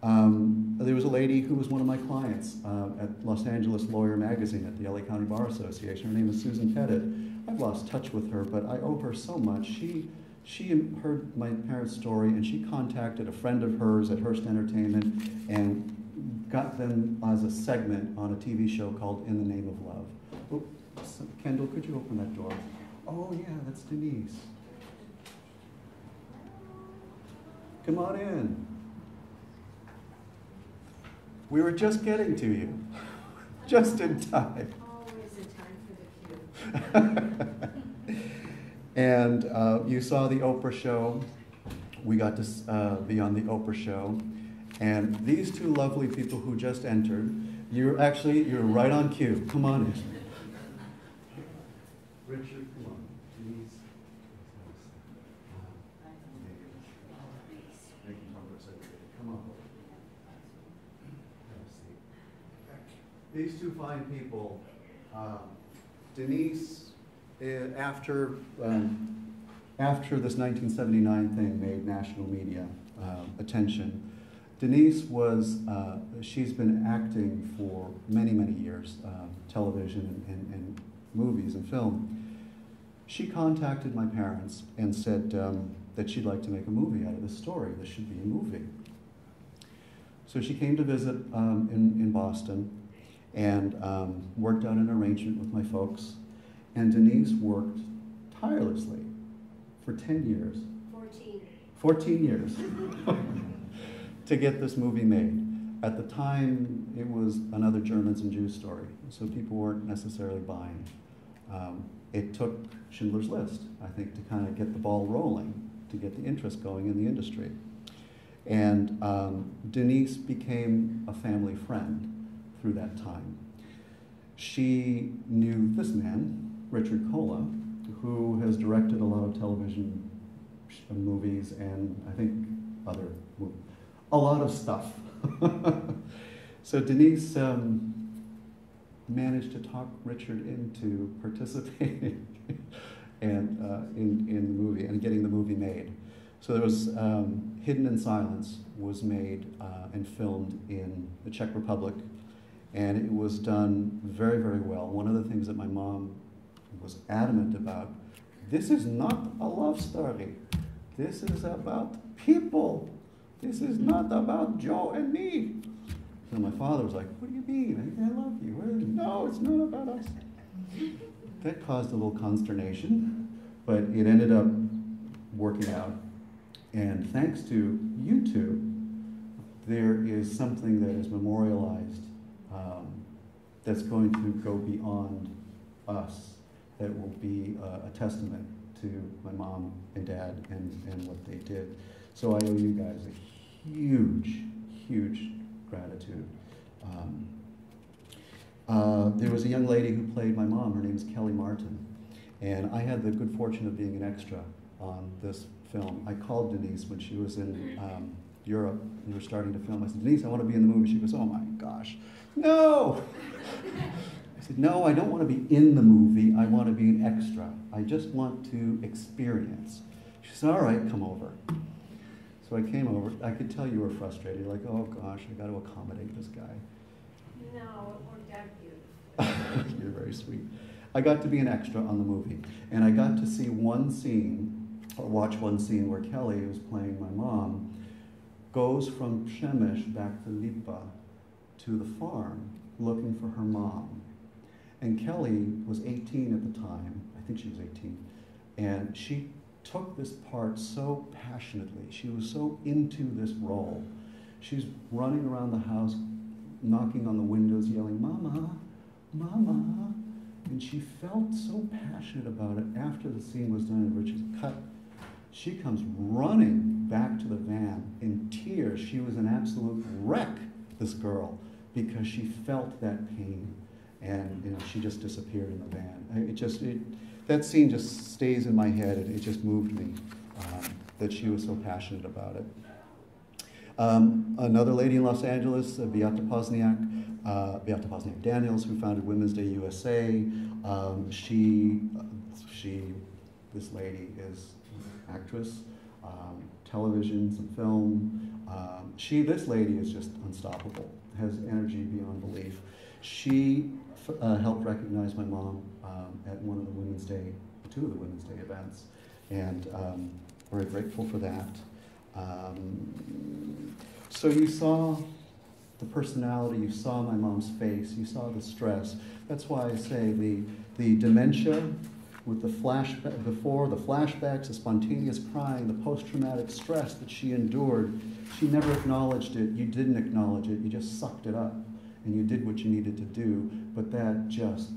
um, there was a lady who was one of my clients uh, at Los Angeles Lawyer Magazine at the LA County Bar Association. Her name is Susan Pettit. I've lost touch with her, but I owe her so much. She, she heard my parents' story and she contacted a friend of hers at Hearst Entertainment and got them as a segment on a TV show called In the Name of Love. Oh, Kendall, could you open that door? Oh, yeah, that's Denise. Come on in. We were just getting to you, just in time. Always in time for the cue. and uh, you saw the Oprah show. We got to uh, be on the Oprah show. And these two lovely people who just entered, you're actually, you're right on cue. Come on in. Richard, come on. Denise. Come on. These two fine people, um, Denise, uh, after, um, after this 1979 thing made national media uh, attention, Denise was, uh, she's been acting for many, many years, um, television and, and, and, movies and film. She contacted my parents and said um, that she'd like to make a movie out of this story. This should be a movie. So she came to visit um, in, in Boston and um, worked out an arrangement with my folks. And Denise worked tirelessly for 10 years. 14. 14 years <laughs> to get this movie made. At the time, it was another Germans and Jews story, so people weren't necessarily buying. Um, it took Schindler's List, I think, to kind of get the ball rolling, to get the interest going in the industry. And um, Denise became a family friend through that time. She knew this man, Richard Colla, who has directed a lot of television movies and I think other a lot of stuff. <laughs> so Denise um, managed to talk Richard into participating <laughs> and uh, in, in the movie and getting the movie made. So there was um, Hidden in Silence was made uh, and filmed in the Czech Republic and it was done very, very well. One of the things that my mom was adamant about this is not a love story. This is about people. This is not about Joe and me. So my father was like, What do you mean? I, I love you. No, it's not about us. <laughs> That caused a little consternation, but it ended up working out. And thanks to YouTube, there is something that is memorialized um, that's going to go beyond us, that will be uh, a testament to my mom and dad and, and what they did. So I owe you guys a huge, huge gratitude. Um, uh, there was a young lady who played my mom. Her name is Kelly Martin. And I had the good fortune of being an extra on this film. I called Denise when she was in um, Europe. And We were starting to film. I said, Denise, I want to be in the movie. She goes, Oh my gosh, no! I said, No, I don't want to be in the movie. I want to be an extra. I just want to experience. She said, All right, come over. So I came over. I could tell you were frustrated, like, Oh gosh, I got to accommodate this guy. No, it worked out beautifully. <laughs> You're very sweet. I got to be an extra on the movie, and I got to see one scene, or watch one scene where Kelly, who's playing my mom, goes from Przemyśl back to Lipa to the farm looking for her mom. And Kelly was 18 at the time, I think she was 18, and she took this part so passionately. She was so into this role. She's running around the house, knocking on the windows, yelling, Mama, Mama. And she felt so passionate about it after the scene was done and Richard's cut. She comes running back to the van in tears. She was an absolute wreck, this girl, because she felt that pain. And you know, she just disappeared in the van. It just, it, that scene just stays in my head. It, it just moved me um, that she was so passionate about it. Um, another lady in Los Angeles, uh, Beata Pozniak, uh, Beata Pozniak Daniels, who founded Women's Day USA. Um, she, she, this lady is an actress, um, television, some film. Um, she, this lady is just unstoppable, has energy beyond belief. She uh, helped recognize my mom um, at one of the Women's Day, two of the Women's Day events, and um, very grateful for that. Um, so you saw the personality, you saw my mom's face, you saw the stress. That's why I say the, the dementia with the flashback before, the flashbacks, the spontaneous crying, the post-traumatic stress that she endured, she never acknowledged it. You didn't acknowledge it. You just sucked it up and you did what you needed to do. But that just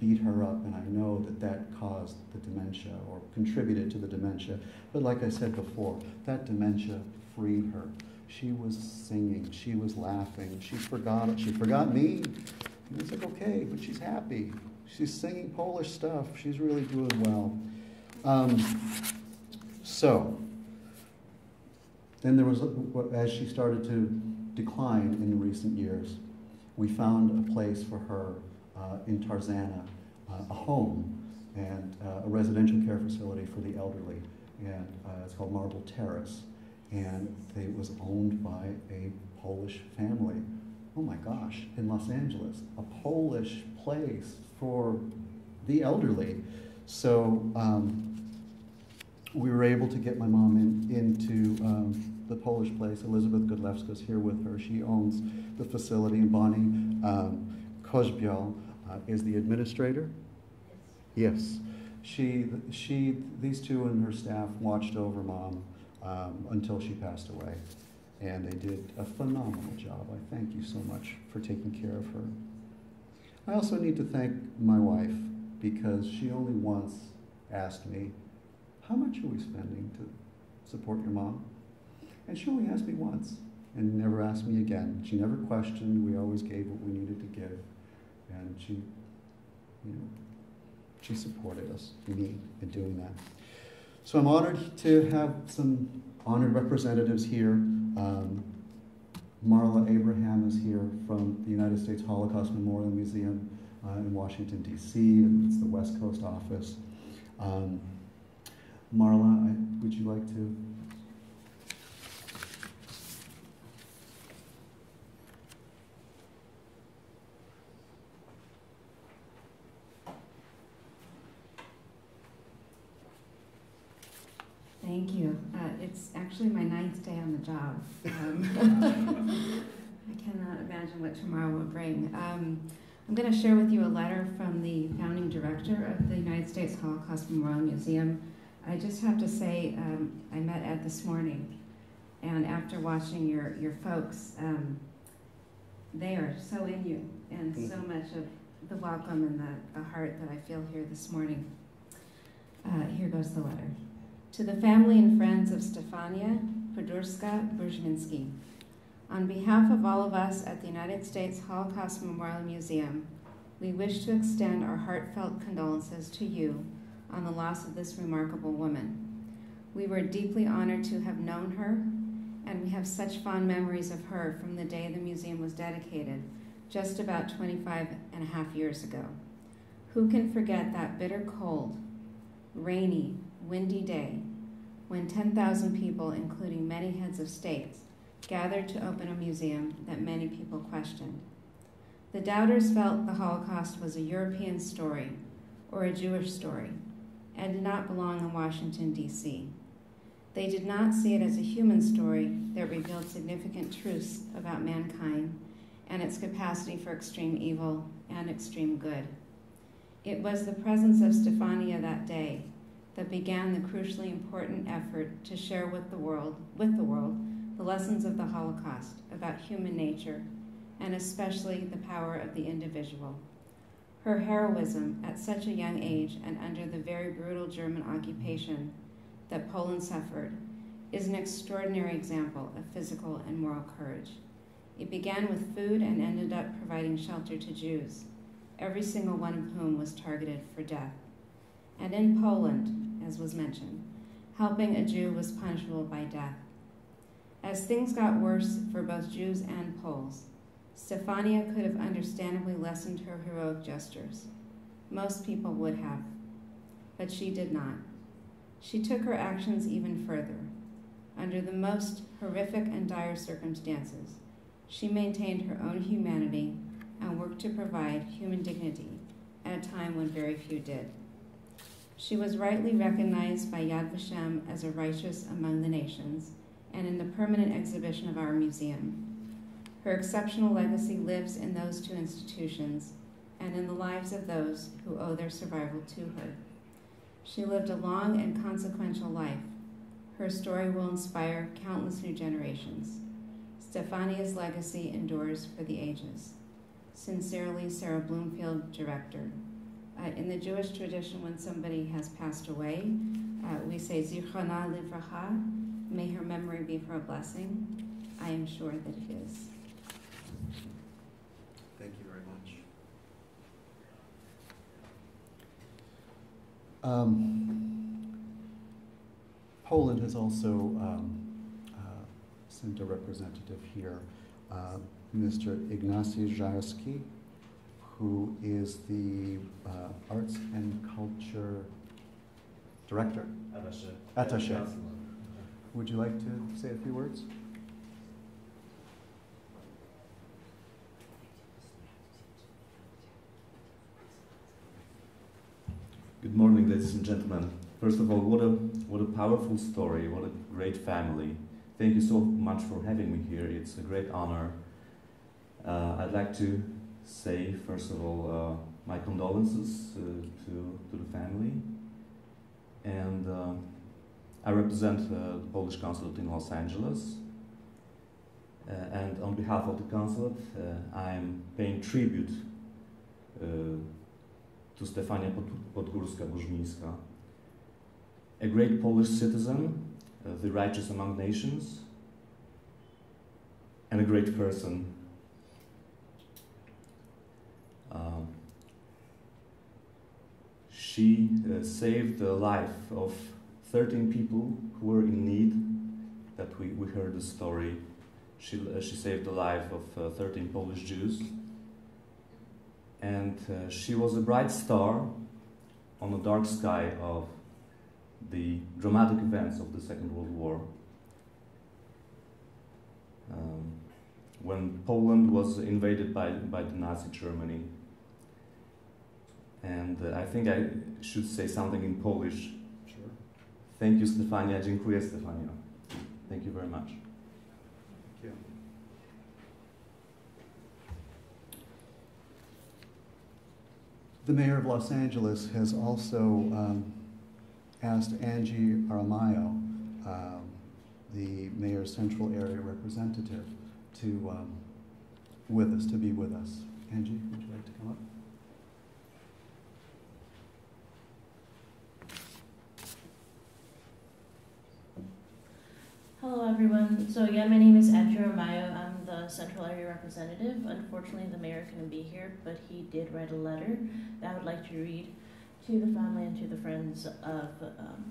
beat her up, and I know that that caused the dementia or contributed to the dementia. But like I said before, that dementia freed her. She was singing, she was laughing, she forgot it. She forgot me. It was like, okay, but she's happy. She's singing Polish stuff. She's really doing well. Um, so, then there was, as she started to decline in recent years, we found a place for her uh, in Tarzana, uh, a home and uh, a residential care facility for the elderly. And uh, it's called Marble Terrace. And it was owned by a Polish family. Oh my gosh, in Los Angeles, a Polish place for the elderly. So um, we were able to get my mom in, into um, the Polish place. Elizabeth Godlewska is here with her. She owns the facility, and Bonnie um, Kozbiel uh, is the administrator. Yes. She, she, these two and her staff watched over mom um, until she passed away. And they did a phenomenal job. I thank you so much for taking care of her. I also need to thank my wife because she only once asked me, How much are we spending to support your mom? And she only asked me once and never asked me again. She never questioned. We always gave what we needed to give. And she, you know, she supported us, me, in doing that. So I'm honored to have some honored representatives here. Um, Marla Abraham is here from the United States Holocaust Memorial Museum uh, in Washington, D.C. It's the West Coast office. Um, Marla, I, would you like to? Thank you. Uh, it's actually my ninth day on the job. Um, <laughs> I cannot imagine what tomorrow will bring. Um, I'm going to share with you a letter from the founding director of the United States Holocaust Memorial Museum. I just have to say, um, I met Ed this morning, and after watching your, your folks, um, they are so in you, and so much of the welcome and the, the heart that I feel here this morning. Uh, here goes the letter. To the family and friends of Stefania, Podgorska Burzminski. On behalf of all of us at the United States Holocaust Memorial Museum, we wish to extend our heartfelt condolences to you on the loss of this remarkable woman. We were deeply honored to have known her, and we have such fond memories of her from the day the museum was dedicated, just about 25 and a half years ago. Who can forget that bitter cold, rainy, windy day when 10,000 people, including many heads of states, gathered to open a museum that many people questioned? The doubters felt the Holocaust was a European story or a Jewish story and did not belong in Washington, D.C. They did not see it as a human story that revealed significant truths about mankind and its capacity for extreme evil and extreme good. It was the presence of Stefania that day that began the crucially important effort to share with the world, with the world, the lessons of the Holocaust about human nature and especially the power of the individual. Her heroism at such a young age and under the very brutal German occupation that Poland suffered is an extraordinary example of physical and moral courage. It began with food and ended up providing shelter to Jews, every single one of whom was targeted for death. And in Poland, as was mentioned, helping a Jew was punishable by death. As things got worse for both Jews and Poles, Stefania could have understandably lessened her heroic gestures. Most people would have, but she did not. She took her actions even further. Under the most horrific and dire circumstances, she maintained her own humanity and worked to provide human dignity at a time when very few did. She was rightly recognized by Yad Vashem as a righteous among the nations and in the permanent exhibition of our museum. Her exceptional legacy lives in those two institutions and in the lives of those who owe their survival to her. She lived a long and consequential life. Her story will inspire countless new generations. Stefania's legacy endures for the ages. Sincerely, Sara Bloomfield, Director. Uh, in the Jewish tradition, when somebody has passed away, uh, we say Zichrona Livracha, may her memory be for a blessing. I am sure that it is. Thank you very much. Um, Poland has also um, uh, sent a representative here, uh, Mr. Ignacy Żarski, who is the uh, Arts and Culture Director. Attaché. Attaché. Would you like to say a few words? Good morning, ladies and gentlemen. First of all, what a what a powerful story! What a great family! Thank you so much for having me here. It's a great honor. Uh, I'd like to say, first of all, uh, my condolences uh, to to the family, and uh, I represent uh, the Polish consulate in Los Angeles. Uh, and on behalf of the consulate, I am paying tribute to Stefania Podgórska-Burzmińska, a great Polish citizen, uh, the righteous among nations, and a great person. Um, she uh, saved the life of 13 people who were in need, that we, we heard the story. She, uh, she saved the life of uh, 13 Polish Jews and uh, she was a bright star on the dark sky of the dramatic events of the Second World War. Um, when Poland was invaded by, by the Nazi Germany. And uh, I think I should say something in Polish. Sure. Thank you, Stefania. Dziękuję, Stefania. Thank you very much. Thank you. The mayor of Los Angeles has also um, asked Angie Aramayo, um, the mayor's central area representative, to um, with us, to be with us. Angie, would you like to come up? Hello, everyone. So again, my name is Ed Jeremiah. I'm the Central Area Representative. Unfortunately, the mayor couldn't be here, but he did write a letter that I would like to read to the family and to the friends of, um,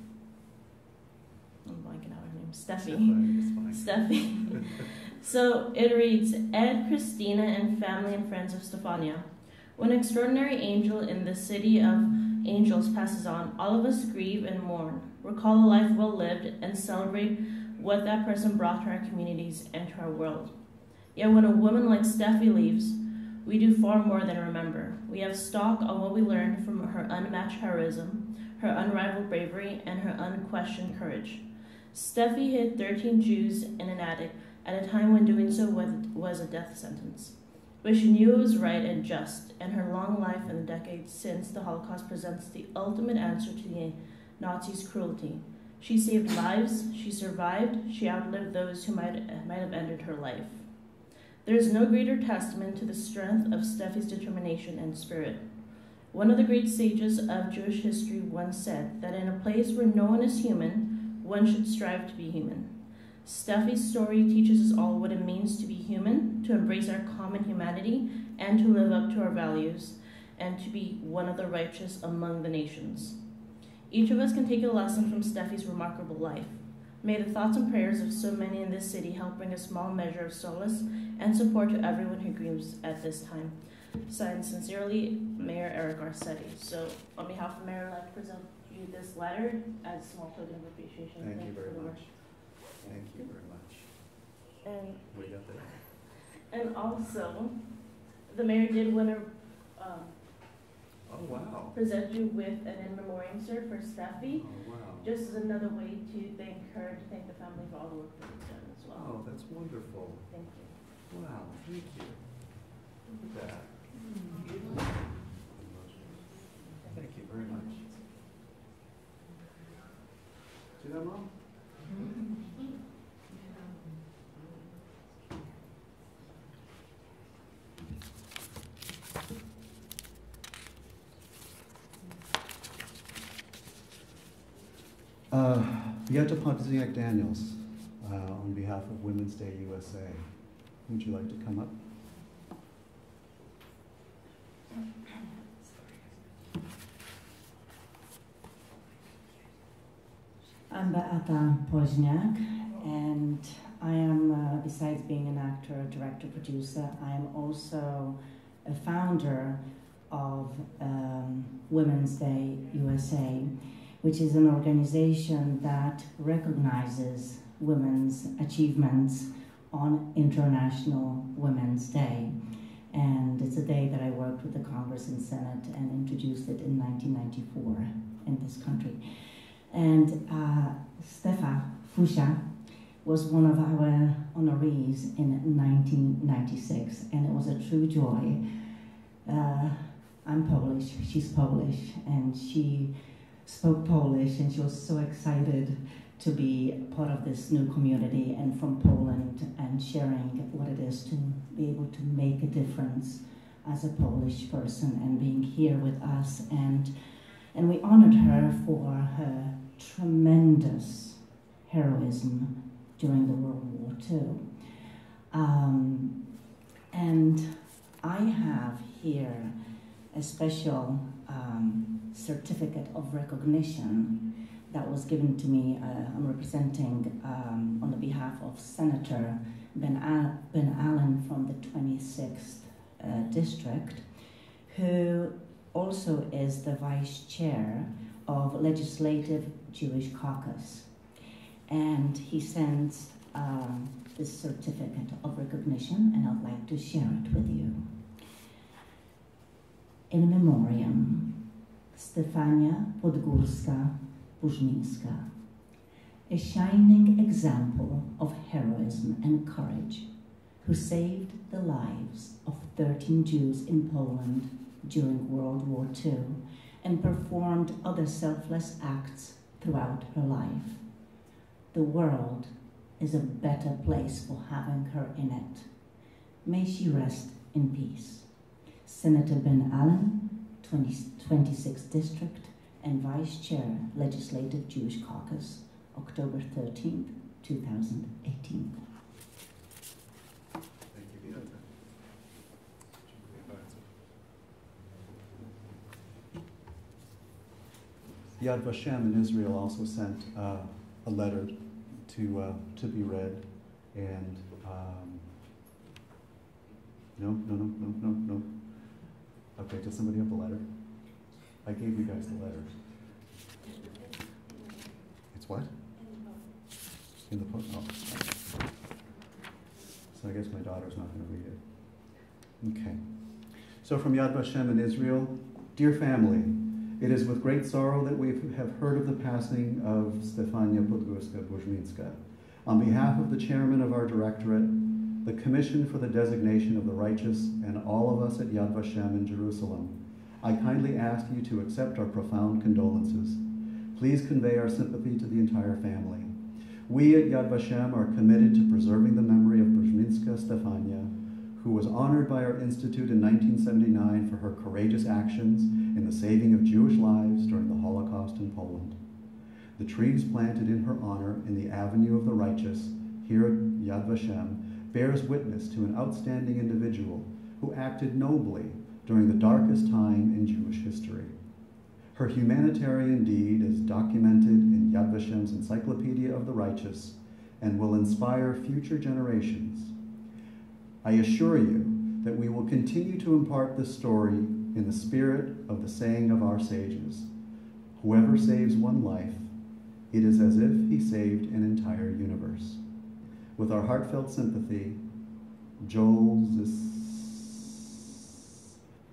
I'm blanking out her name, Steffi. Steffi. <laughs> so it reads Ed, Christina, and family and friends of Stefania. When extraordinary angel in the city of angels passes on, all of us grieve and mourn, recall a life well lived, and celebrate what that person brought to our communities and to our world. Yet when a woman like Steffi leaves, we do far more than remember. We have stock on what we learned from her unmatched heroism, her unrivaled bravery, and her unquestioned courage. Steffi hid 13 Jews in an attic at a time when doing so was a death sentence. But she knew it was right and just, and her long life and the decades since the Holocaust presents the ultimate answer to the Nazis' cruelty. She saved lives, she survived, she outlived those who might, might have ended her life. There is no greater testament to the strength of Steffi's determination and spirit. One of the great sages of Jewish history once said that in a place where no one is human, one should strive to be human. Steffi's story teaches us all what it means to be human, to embrace our common humanity, and to live up to our values, and to be one of the righteous among the nations. Each of us can take a lesson from Steffi's remarkable life. May the thoughts and prayers of so many in this city help bring a small measure of solace and support to everyone who grieves at this time. Signed sincerely, Mayor Eric Garcetti. So, on behalf of the Mayor, I'd like to present you this letter as a small token of appreciation. Thank, Thank you very much. Thank you very much. And we got that. And also, the mayor did win to um, oh, wow. present you with an in memoriam, sir, for Steffi. Oh, wow. Just as another way to thank her, to thank the family for all the work that they've done as well. Oh, that's wonderful. Thank you. Wow, thank you. Look at that. Thank you very much. See that, Mom? Mm-hmm. Uh, Beata Pozniak Daniels, uh, on behalf of Women's Day USA. Would you like to come up? I'm Beata Pozniak, and I am, uh, besides being an actor, director, producer, I am also a founder of um, Women's Day USA which is an organization that recognizes women's achievements on International Women's Day. And it's a day that I worked with the Congress and Senate and introduced it in 1994 in this country. And uh, Stefa Fusia was one of our honorees in 1996, and it was a true joy. Uh, I'm Polish, she's Polish, and she spoke Polish, and she was so excited to be part of this new community and from Poland and sharing what it is to be able to make a difference as a Polish person and being here with us. And, and we honored her for her tremendous heroism during the World War II. Um, and I have here a special um, certificate of recognition that was given to me. Uh, I'm representing um, on the behalf of Senator Ben, Al- ben Allen from the 26th uh, District, who also is the vice chair of Legislative Jewish Caucus. And he sends um, this certificate of recognition, and I'd like to share it with you. In a memoriam Stefania Podgórska-Burzmińska, a shining example of heroism and courage, who saved the lives of 13 Jews in Poland during World War II and performed other selfless acts throughout her life. The world is a better place for having her in it. May she rest in peace. Senator Ben Allen, 20, 26th District and Vice Chair, Legislative Jewish Caucus, October 13th, 2018. Thank you, Beata. Yad Vashem in Israel also sent uh, a letter to, uh, to be read, and um, no, no, no, no, no, no. Okay, does somebody have the letter? I gave you guys the letter. It's what? In the post. Oh, so I guess my daughter's not going to read it. Okay. So from Yad Vashem in Israel, dear family. It is with great sorrow that we have heard of the passing of Stefania Podgorska Burzminska. On behalf of the chairman of our directorate, the Commission for the Designation of the Righteous, and all of us at Yad Vashem in Jerusalem, I kindly ask you to accept our profound condolences. Please convey our sympathy to the entire family. We at Yad Vashem are committed to preserving the memory of Burzminska Stefania, who was honored by our institute in 1979 for her courageous actions in the saving of Jewish lives during the Holocaust in Poland. The trees planted in her honor in the Avenue of the Righteous here at Yad Vashem bears witness to an outstanding individual who acted nobly during the darkest time in Jewish history. Her humanitarian deed is documented in Yad Vashem's Encyclopedia of the Righteous and will inspire future generations. I assure you that we will continue to impart this story in the spirit of the saying of our sages Whoever saves one life, it is as if he saved an entire universe. With our heartfelt sympathy, Joel Zis,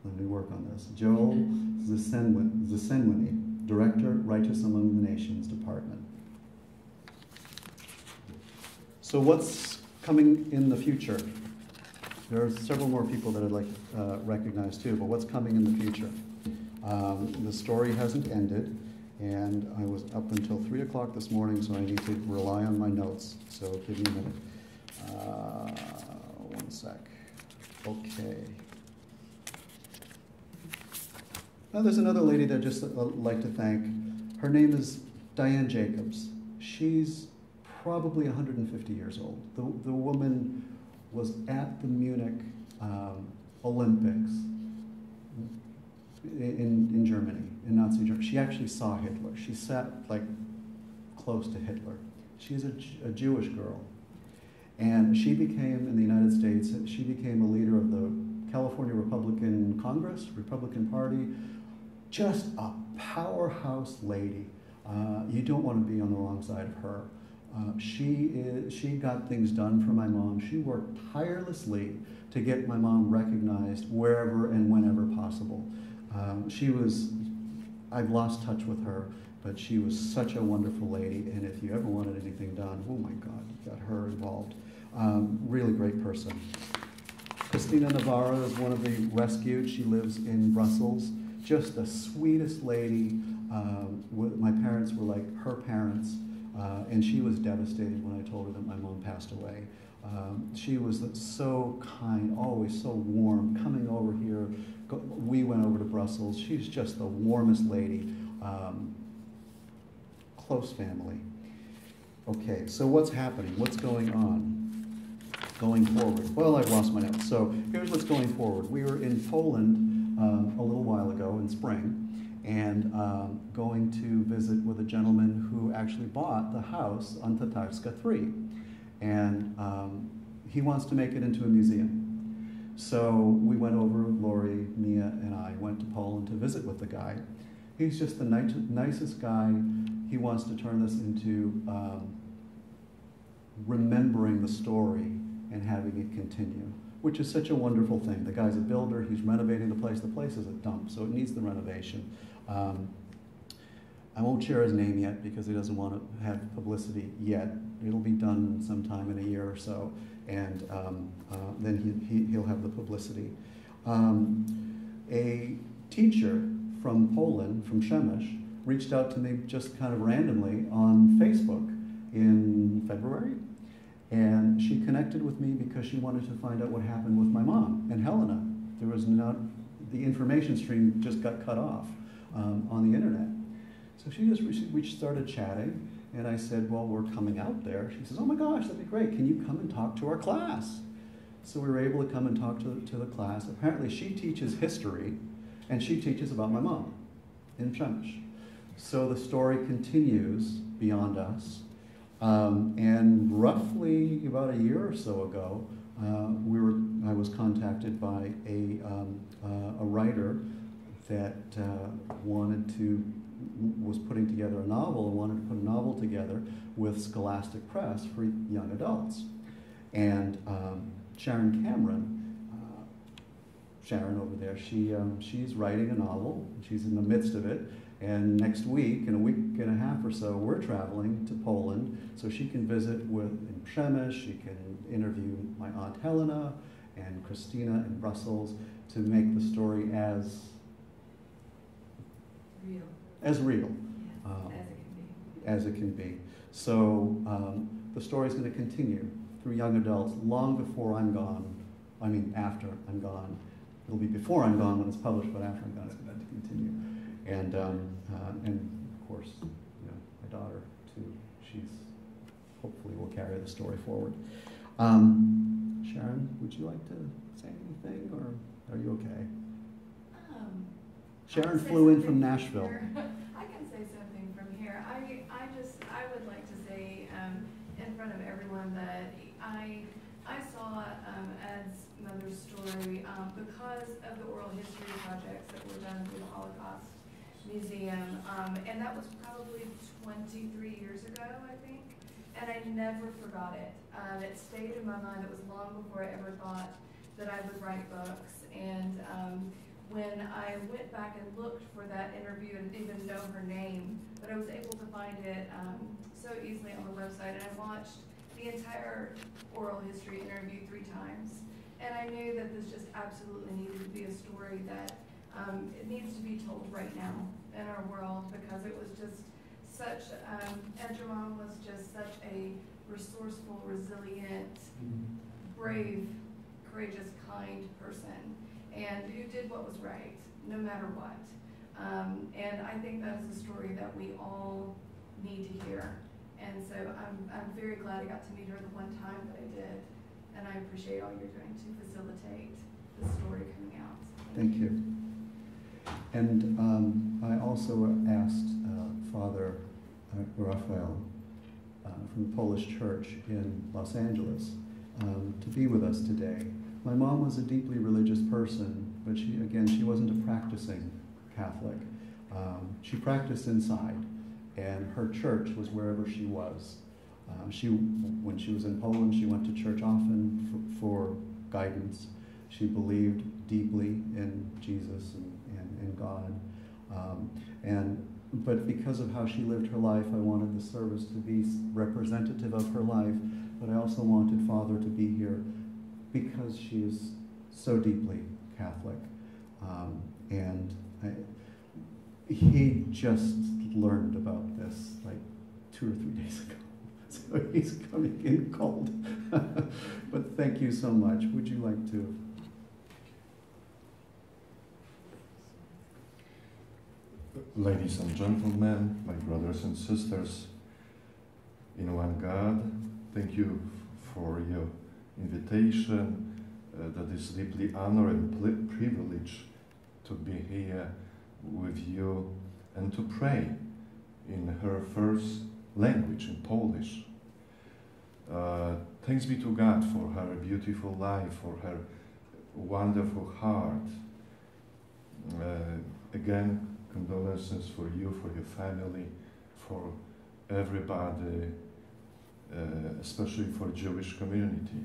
let me work on this. Joel Zisenwine, Director, Righteous Among the Nations Department. So what's coming in the future? There are several more people that I'd like to uh, recognize too, but what's coming in the future? Um, the story hasn't ended, and I was up until 3 o'clock this morning, so I need to rely on my notes. So give me a minute. Uh, one sec. Okay. Now there's another lady that I'd just uh, like to thank. Her name is Diane Jacobs. She's probably 150 years old. The, the woman was at the Munich um, Olympics in, in Germany, in Nazi Germany. She actually saw Hitler. She sat like close to Hitler. She's a, a Jewish girl. And she became, in the United States, she became a leader of the California Republican Congress, Republican Party. Just a powerhouse lady. Uh, you don't want to be on the wrong side of her. Uh, she, is, she got things done for my mom. She worked tirelessly to get my mom recognized wherever and whenever possible. Um, she was, I've lost touch with her, but she was such a wonderful lady. And if you ever wanted anything done, oh my God, you got her involved. Um, really great person. Christina Navarro is one of the rescued. She lives in Brussels. Just the sweetest lady. Um, my parents were like her parents. Uh, and she was devastated when I told her that my mom passed away. Um, she was so kind, always so warm, coming over here. We went over to Brussels. She's just the warmest lady. Um, close family. Okay, so what's happening? What's going on? Going forward. Well, I've lost my notes. So here's what's going forward. We were in Poland um, a little while ago in spring and um, going to visit with a gentleman who actually bought the house on Tatarska 3. And um, he wants to make it into a museum. So we went over, Lori, Mia, and I went to Poland to visit with the guy. He's just the ni nicest guy. He wants to turn this into um, remembering the story and having it continue, which is such a wonderful thing. The guy's a builder, he's renovating the place. The place is a dump, so it needs the renovation. Um, I won't share his name yet because he doesn't want to have publicity yet. It'll be done sometime in a year or so, and um, uh, then he, he, will have the publicity. Um, a teacher from Poland, from Przemyśl, reached out to me just kind of randomly on Facebook in February, and she connected with me because she wanted to find out what happened with my mom and Helena. There was not, the information stream just got cut off um, on the internet. So she just we started chatting, And I said, Well, we're coming out there. She says, Oh my gosh, that'd be great. Can you come and talk to our class? So we were able to come and talk to, to the class. Apparently, she teaches history and she teaches about my mom in Flemish. So the story continues beyond us. Um, and roughly about a year or so ago, uh, we were, I was contacted by a, um, uh, a writer that uh, wanted to, was putting together a novel and wanted to put a novel together with Scholastic Press for young adults. And um, Sharon Cameron, uh, Sharon over there, she, um, she's writing a novel. She's in the midst of it. And next week, in a week and a half or so, we're traveling to Poland so she can visit with in Przemyśl, she can interview my Aunt Helena and Christina in Brussels to make the story as Real. As real uh, as it can be. as it can be. So um, the story is going to continue through young adults long before I'm gone. I mean, after I'm gone. It'll be before I'm gone when it's published, but after I'm gone, it's going to continue. And um, uh, and of course, you know, my daughter too. She's hopefully will carry the story forward. Um, Sharon, would you like to say anything, or are you okay? Sharon flew in from Nashville. <laughs> I can say something from here. I, I just, I would like to say, um, in front of everyone that I, I saw, um, Ed's mother's story, um, because of the oral history projects that were done through the Holocaust Museum, um, and that was probably twenty-three years ago, I think. And I never forgot it. Um, it stayed in my mind. It was long before I ever thought that I would write books. And, um, when I went back and looked for that interview and didn't even know her name, but I was able to find it um, so easily on the website, and I watched the entire oral history interview three times. And I knew that this just absolutely needed to be a story that um, it needs to be told right now in our world because it was just such, um, was just such a resourceful, resilient, brave, courageous, kind person and who did what was right, no matter what. Um, and I think that is a story that we all need to hear. And so I'm, I'm very glad I got to meet her the one time that I did. And I appreciate all you're doing to facilitate the story coming out. Thank you. And um, I also asked uh, Father uh, Raphael uh, from the Polish Church in Los Angeles um, to be with us today. My mom was a deeply religious person, but she, again, she wasn't a practicing Catholic. Um, she practiced inside, and her church was wherever she was. Um, she, when she was in Poland, she went to church often for, for guidance. She believed deeply in Jesus and, and, and God. Um, and, but because of how she lived her life, I wanted the service to be representative of her life, but I also wanted Father to be here because she is so deeply Catholic. Um, and I, he just learned about this like two or three <laughs> days ago. So he's coming in cold. <laughs> but thank you so much. Would you like to? Ladies and gentlemen, my brothers and sisters, in one God, thank you for your invitation. Uh, that is deeply honor and privilege to be here with you and to pray in her first language, in Polish. Uh, thanks be to God for her beautiful life, for her wonderful heart. Uh, again, condolences for you, for your family, for everybody, uh, especially for Jewish community.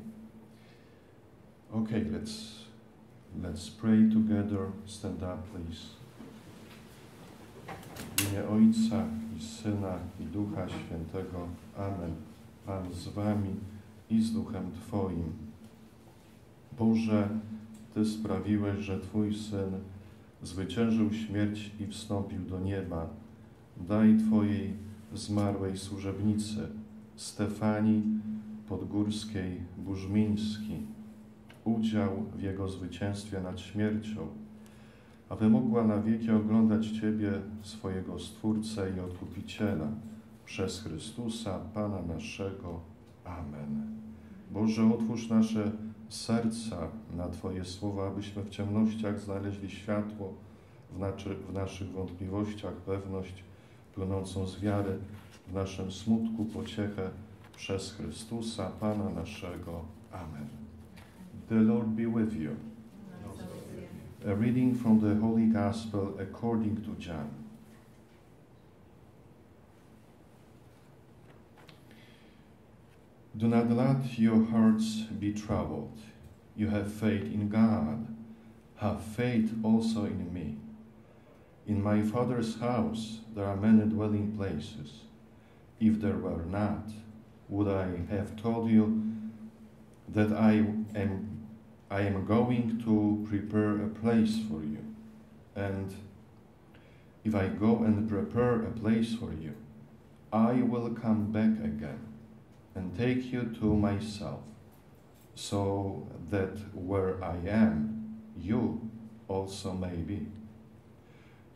Okay, let's let's pray together. Stand up, please. W imię Ojca i Syna i Ducha Świętego. Amen. Pan z wami i z Duchem Twoim. Boże, Ty sprawiłeś, że Twój Syn zwyciężył śmierć i wstąpił do nieba. Daj Twojej zmarłej służebnicy Stefanii Podgórskiej Burzmiński udział w Jego zwycięstwie nad śmiercią, aby mogła na wieki oglądać Ciebie, swojego Stwórcę i Odkupiciela, przez Chrystusa, Pana naszego. Amen. Boże, otwórz nasze serca na Twoje słowa, abyśmy w ciemnościach znaleźli światło, w, naczy, w naszych wątpliwościach pewność płynącą z wiary, w naszym smutku pociechę przez Chrystusa, Pana naszego. Amen. The Lord be with you. A reading from the Holy Gospel according to John. Do not let your hearts be troubled. You have faith in God. Have faith also in me. In my Father's house there are many dwelling places. If there were not, would I have told you that I am I am going to prepare a place for you. And if I go and prepare a place for you, I will come back again and take you to myself, so that where I am, you also may be.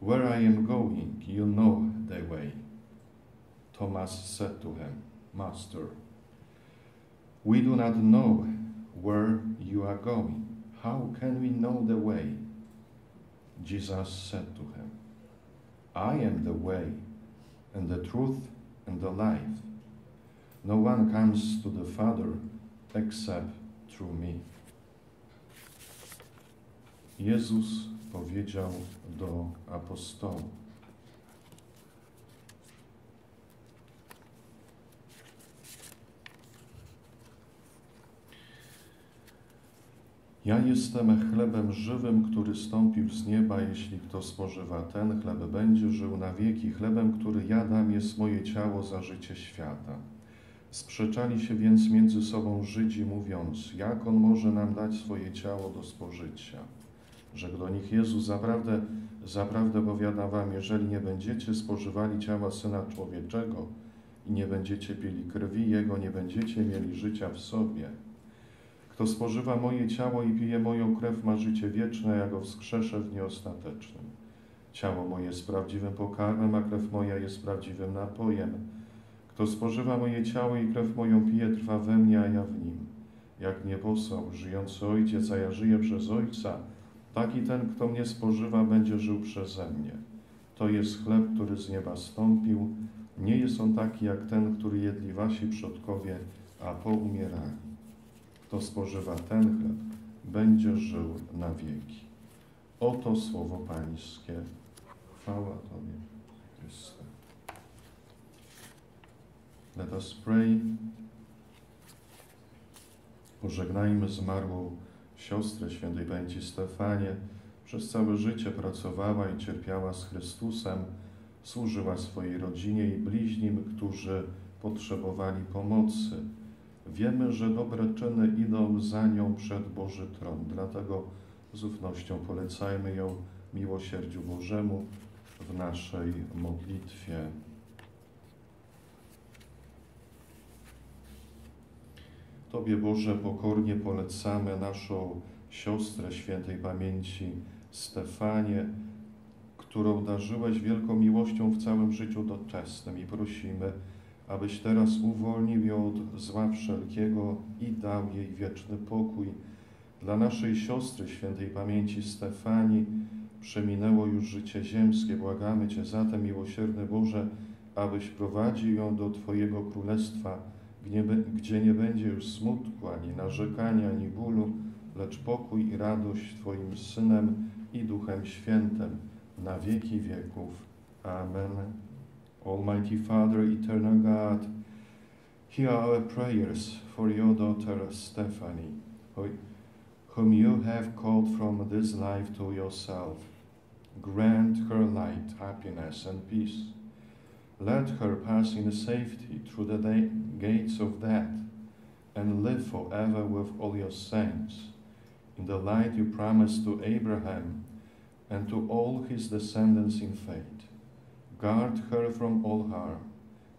Where I am going, you know the way. Thomas said to him, Master, we do not know where you are going. How can we know the way? Jesus said to him, I am the way, and the truth, and the life. No one comes to the Father except through me. Jezus powiedział do apostołów: Ja jestem chlebem żywym, który stąpił z nieba. Jeśli kto spożywa ten chleb, będzie żył na wieki. Chlebem, który ja dam, jest moje ciało za życie świata. Sprzeczali się więc między sobą Żydzi, mówiąc, jak on może nam dać swoje ciało do spożycia? Rzekł do nich Jezus, zaprawdę, zaprawdę powiadam wam, jeżeli nie będziecie spożywali ciała Syna Człowieczego i nie będziecie pili krwi Jego, nie będziecie mieli życia w sobie. Kto spożywa moje ciało i pije moją krew, ma życie wieczne, ja go wskrzeszę w dniu ostatecznym. Ciało moje jest prawdziwym pokarmem, a krew moja jest prawdziwym napojem. Kto spożywa moje ciało i krew moją pije, trwa we mnie, a ja w nim. Jak nie posłał żyjący Ojciec, a ja żyję przez Ojca, taki ten, kto mnie spożywa, będzie żył przeze mnie. To jest chleb, który z nieba stąpił. Nie jest on taki jak ten, który jedli wasi przodkowie, a poumierali. Kto spożywa ten chleb, będzie żył na wieki. Oto słowo Pańskie. Chwała Tobie, Chryste. Let us pray. Pożegnajmy zmarłą siostrę świętej pamięci Stefanie. Przez całe życie pracowała i cierpiała z Chrystusem, służyła swojej rodzinie i bliźnim, którzy potrzebowali pomocy. Wiemy, że dobre czyny idą za nią przed Boży Tron, dlatego z ufnością polecajmy ją miłosierdziu Bożemu w naszej modlitwie. Tobie, Boże, pokornie polecamy naszą siostrę świętej pamięci Stefanię, którą darzyłeś wielką miłością w całym życiu doczesnym i prosimy, abyś teraz uwolnił ją od zła wszelkiego i dał jej wieczny pokój. Dla naszej siostry świętej pamięci Stefanii przeminęło już życie ziemskie. Błagamy Cię zatem, miłosierny Boże, abyś prowadził ją do Twojego Królestwa, gdzie nie będzie już smutku, ani narzekania, ani bólu, lecz pokój i radość Twoim Synem i Duchem Świętym na wieki wieków. Amen. Almighty Father, eternal God, hear our prayers for your daughter Stephanie, whom you have called from this life to yourself. Grant her light, happiness, and peace. Let her pass in safety through the gates of death and live forever with all your saints in the light you promised to Abraham and to all his descendants in faith. Guard her from all harm,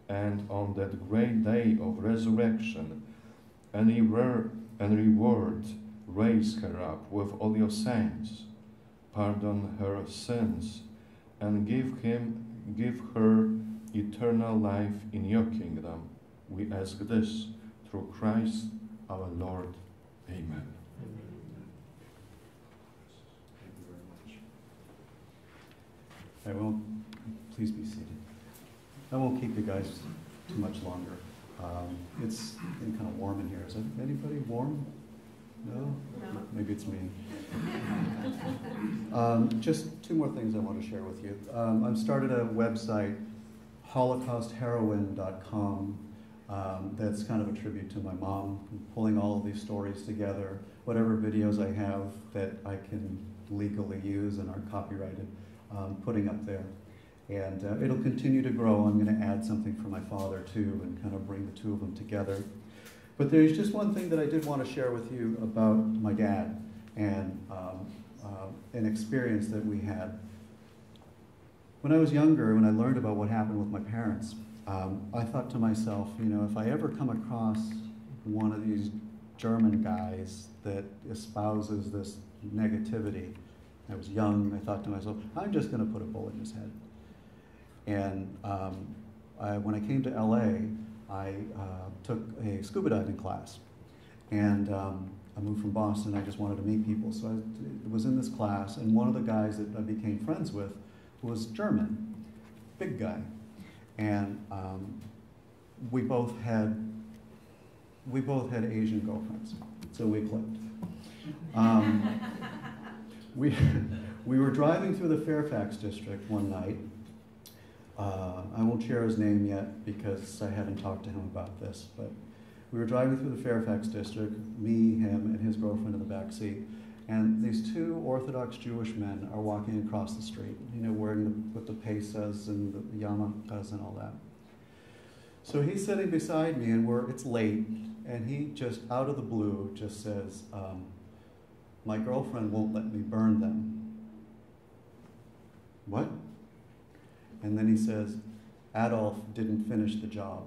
and on that great day of resurrection, and reward, raise her up with all your saints. Pardon her sins, and give him, give her eternal life in your kingdom. We ask this through Christ our Lord. Amen. I won't, please be seated. I won't keep you guys too much longer. Um, it's getting kind of warm in here. Is anybody warm? No? No. Maybe it's me. um, just two more things I want to share with you. Um, I've started a website, holocaustheroine.com, um, that's kind of a tribute to my mom, pulling all of these stories together, whatever videos I have that I can legally use and are copyrighted, um, putting up there. And uh, it'll continue to grow. I'm going to add something for my father too and kind of bring the two of them together. But there's just one thing that I did want to share with you about my dad and um, uh, an experience that we had. When I was younger, when I learned about what happened with my parents, um, I thought to myself, you know, if I ever come across one of these German guys that espouses this negativity, I was young, I thought to myself, I'm just going to put a bullet in his head. And um, I, when I came to LA, I uh, took a scuba diving class. And um, I moved from Boston, I just wanted to meet people. So I was in this class, and one of the guys that I became friends with was German, big guy. And um, we both had we both had Asian girlfriends, so we clicked. Um, <laughs> we, <laughs> we were driving through the Fairfax district one night, uh, I won't share his name yet because I haven't talked to him about this, but we were driving through the Fairfax district, me, him, and his girlfriend in the back seat, and these two Orthodox Jewish men are walking across the street, you know, wearing the, with the pesas and the yarmulkes and all that. So he's sitting beside me, and we're it's late, and he just out of the blue just says, um, "My girlfriend won't let me burn them." What? And then he says, Adolf didn't finish the job.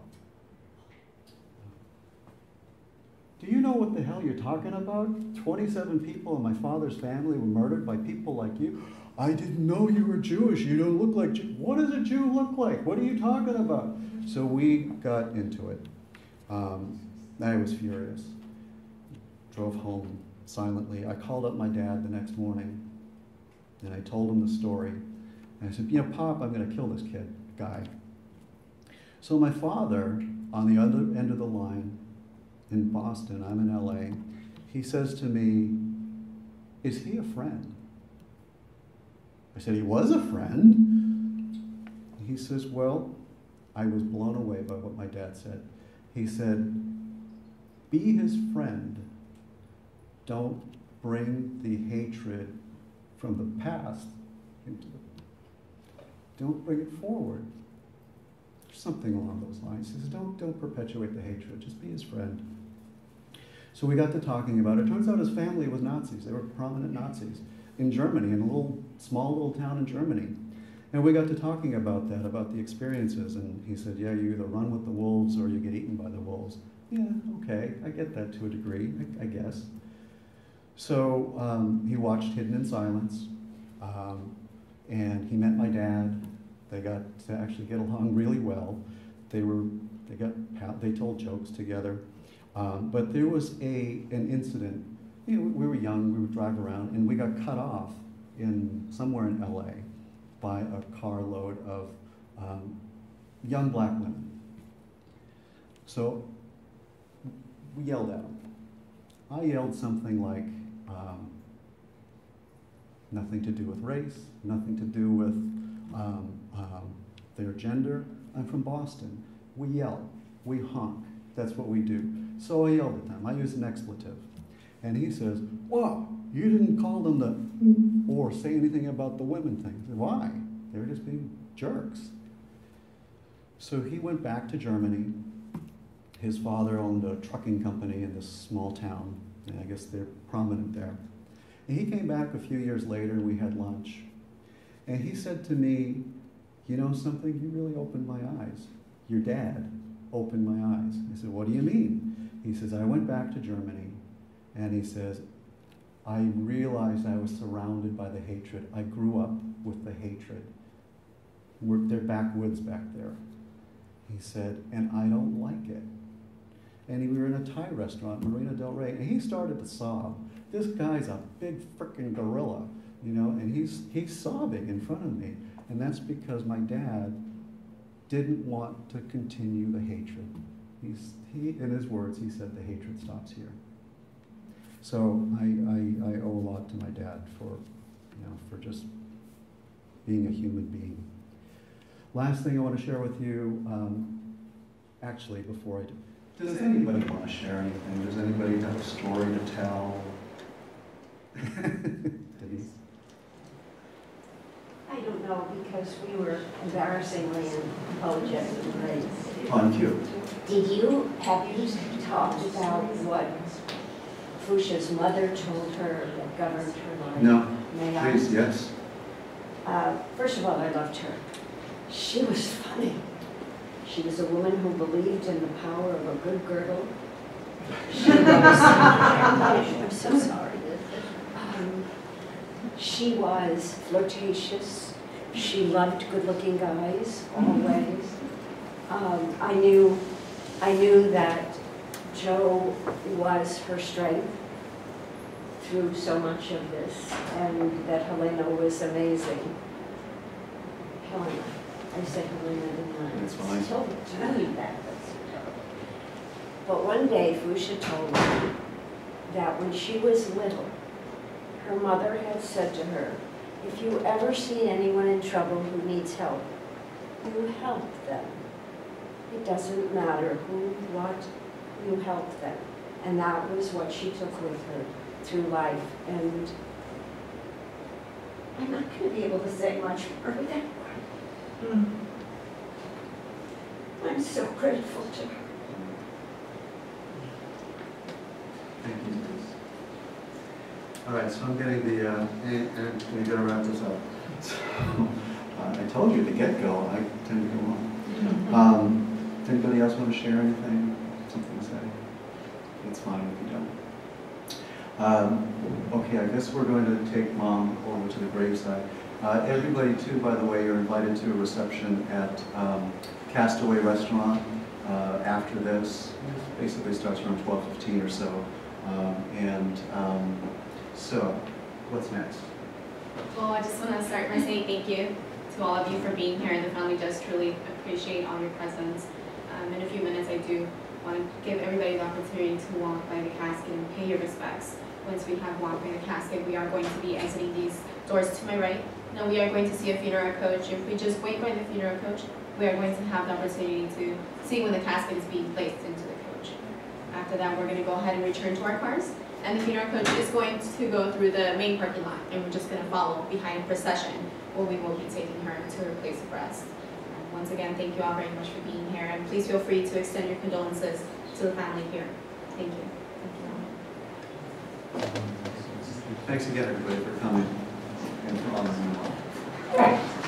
Do you know what the hell you're talking about? 27 people in my father's family were murdered by people like you. I didn't know you were Jewish. You don't look like Jew. What does a Jew look like? What are you talking about? So we got into it. Um, I was furious. Drove home silently. I called up my dad the next morning and I told him the story. And I said, you know, Pop, I'm going to kill this kid, guy. So my father, on the other end of the line in Boston, I'm in LA, he says to me, is he a friend? I said, he was a friend. He says, well, I was blown away by what my dad said. He said, be his friend. Don't bring the hatred from the past into the don't bring it forward. Something along those lines. He says, don't, don't perpetuate the hatred, just be his friend. So we got to talking about it. Turns out his family was Nazis. They were prominent Nazis in Germany, in a little small little town in Germany. And we got to talking about that, about the experiences. And he said, yeah, you either run with the wolves or you get eaten by the wolves. Yeah, okay, I get that to a degree, I, I guess. So um, he watched Hidden in Silence, um, and he met my dad. They got to actually get along really well. They were, they got, they told jokes together. Um, but there was a, an incident. You know, we were young, we would drive around, and we got cut off in somewhere in LA by a carload of um, young black women. So we yelled at them. I yelled something like, um, nothing to do with race, nothing to do with um, um, their gender. I'm from Boston. We yell, we honk. That's what we do. So I yelled at them. I used an expletive. And he says, Well, you didn't call them the <laughs> or say anything about the women thing. Said, Why? They were just being jerks. So he went back to Germany. His father owned a trucking company in this small town, and I guess they're prominent there. And he came back a few years later, and we had lunch. And he said to me, You know something? You really opened my eyes. Your dad opened my eyes. I said, What do you mean? He says, I went back to Germany, and he says, I realized I was surrounded by the hatred. I grew up with the hatred. We're, they're backwoods back there. He said, and I don't like it. And we were in a Thai restaurant, Marina Del Rey, and he started to sob. This guy's a big freaking gorilla, you know, and he's, he's sobbing in front of me. And that's because my dad didn't want to continue the hatred. He's, he, in his words, he said, the hatred stops here. So I, I, I owe a lot to my dad for, you know, for just being a human being. Last thing I want to share with you, um, actually, before I do, does anybody want to share anything? Does anybody have a story to tell? Denise? I don't know, because we were embarrassingly and apologetic grades. On cue. Did you, have you talked about what Fusia's mother told her that governed her life? No. May I? Please, yes. Uh, First of all, I loved her. She was funny. She was a woman who believed in the power of a good girdle. She was, <laughs> I'm so sorry. She was flirtatious. She loved good-looking guys, always. Um, I knew, I knew that Joe was her strength through so much of this, and that Helena was amazing. Helena, I said Helena, didn't I? That's fine. So tell me that. But one day, Fusia told me that when she was little, her mother had said to her, if you ever see anyone in trouble who needs help, you help them. It doesn't matter who, what, you help them. And that was what she took with her through life. And I'm not going to be able to say much more of that. Hmm. I'm so grateful to her. Thank you. All right, so I'm getting the, uh, and, and we gotta wrap this up. So, <laughs> uh, I told you at the get-go, I tend to go on. Um, does anybody else want to share anything, something to say? It's fine if you don't. Um, okay, I guess we're going to take mom over to the graveside. Uh, everybody too, by the way, you're invited to a reception at, um, Castaway Restaurant, uh, after this. Basically starts around twelve fifteen or so. Um, and, um, so, what's next? Well, I just want to start by saying thank you to all of you for being here, the family does truly appreciate all your presence. Um, in a few minutes, I do want to give everybody the opportunity to walk by the casket and pay your respects. Once we have walked by the casket, we are going to be exiting these doors to my right. Now we are going to see a funeral coach. If we just wait by the funeral coach, we are going to have the opportunity to see when the casket is being placed into the. After that, we're going to go ahead and return to our cars. And the funeral coach is going to go through the main parking lot, and we're just going to follow behind procession, where we will be taking her to her place of rest. And once again, thank you all very much for being here, and please feel free to extend your condolences to the family here. Thank you. Thank you. Thanks again, everybody, for coming and for honoring me. Okay.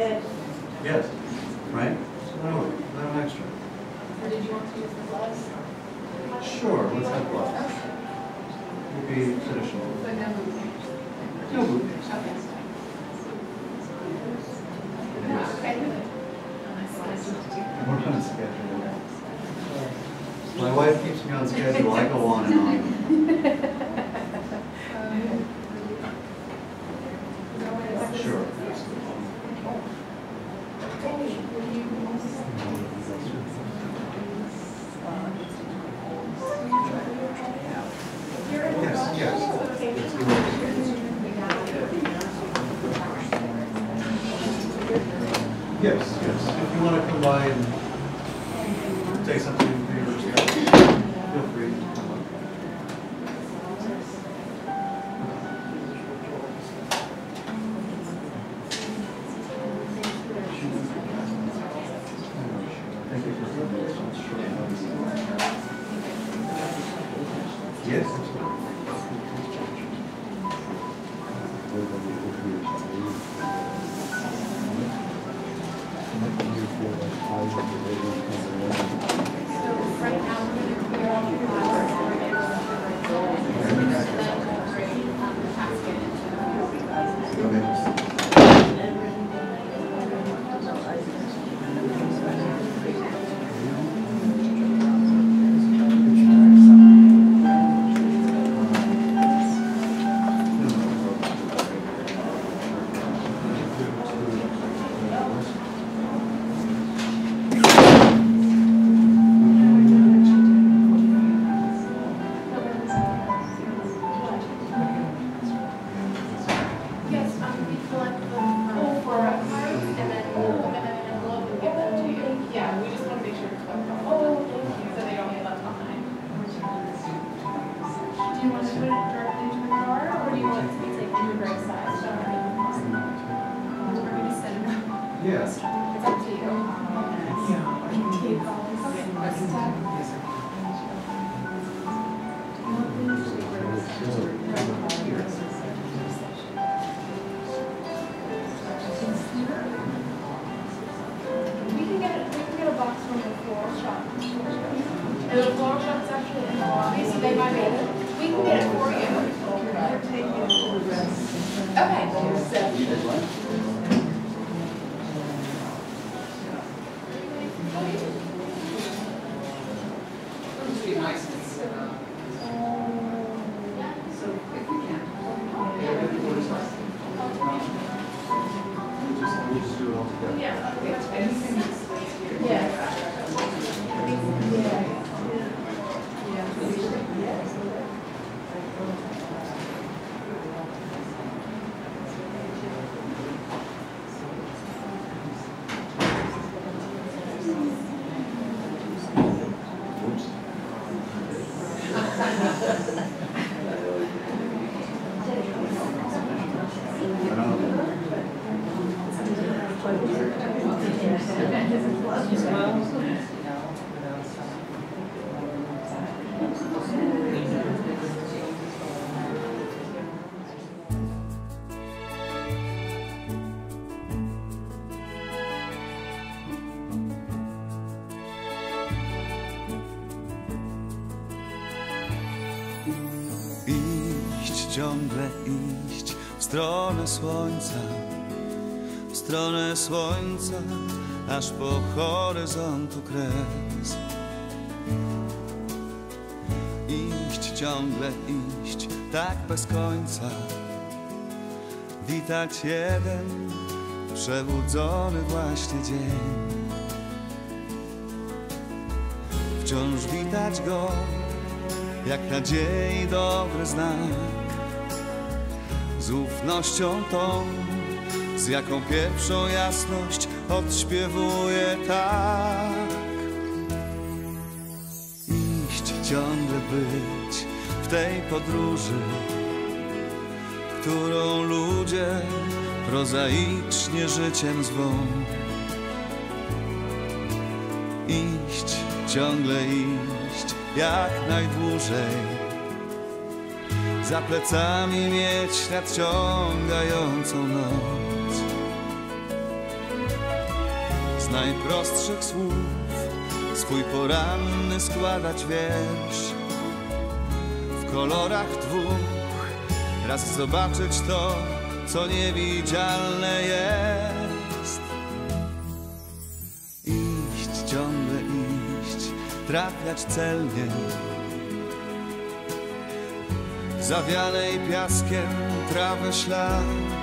Ed. Yes, right? No, no extra. Or did you want to use the? Sure, let's have gloves. Would be traditional. But no? No. Okay. Yes. We're on schedule. My wife keeps me on schedule, I go on and on. Yeah. Yeah. stronę słońca, w stronę słońca, aż po horyzontu kres. Iść, ciągle iść, tak bez końca, witać jeden przebudzony właśnie dzień. Wciąż witać go, jak nadziei dobry znak z ufnością tą, z jaką pierwszą jasność odśpiewuję tak. Iść ciągle być w tej podróży, którą ludzie prozaicznie życiem zwą. Iść, ciągle iść, jak najdłużej za plecami mieć nadciągającą noc. Z najprostszych słów swój poranny składać wiersz. W kolorach dwóch raz zobaczyć to, co niewidzialne jest. Iść, ciągle iść, trafiać celnie zawianej piaskiem trawy ślad.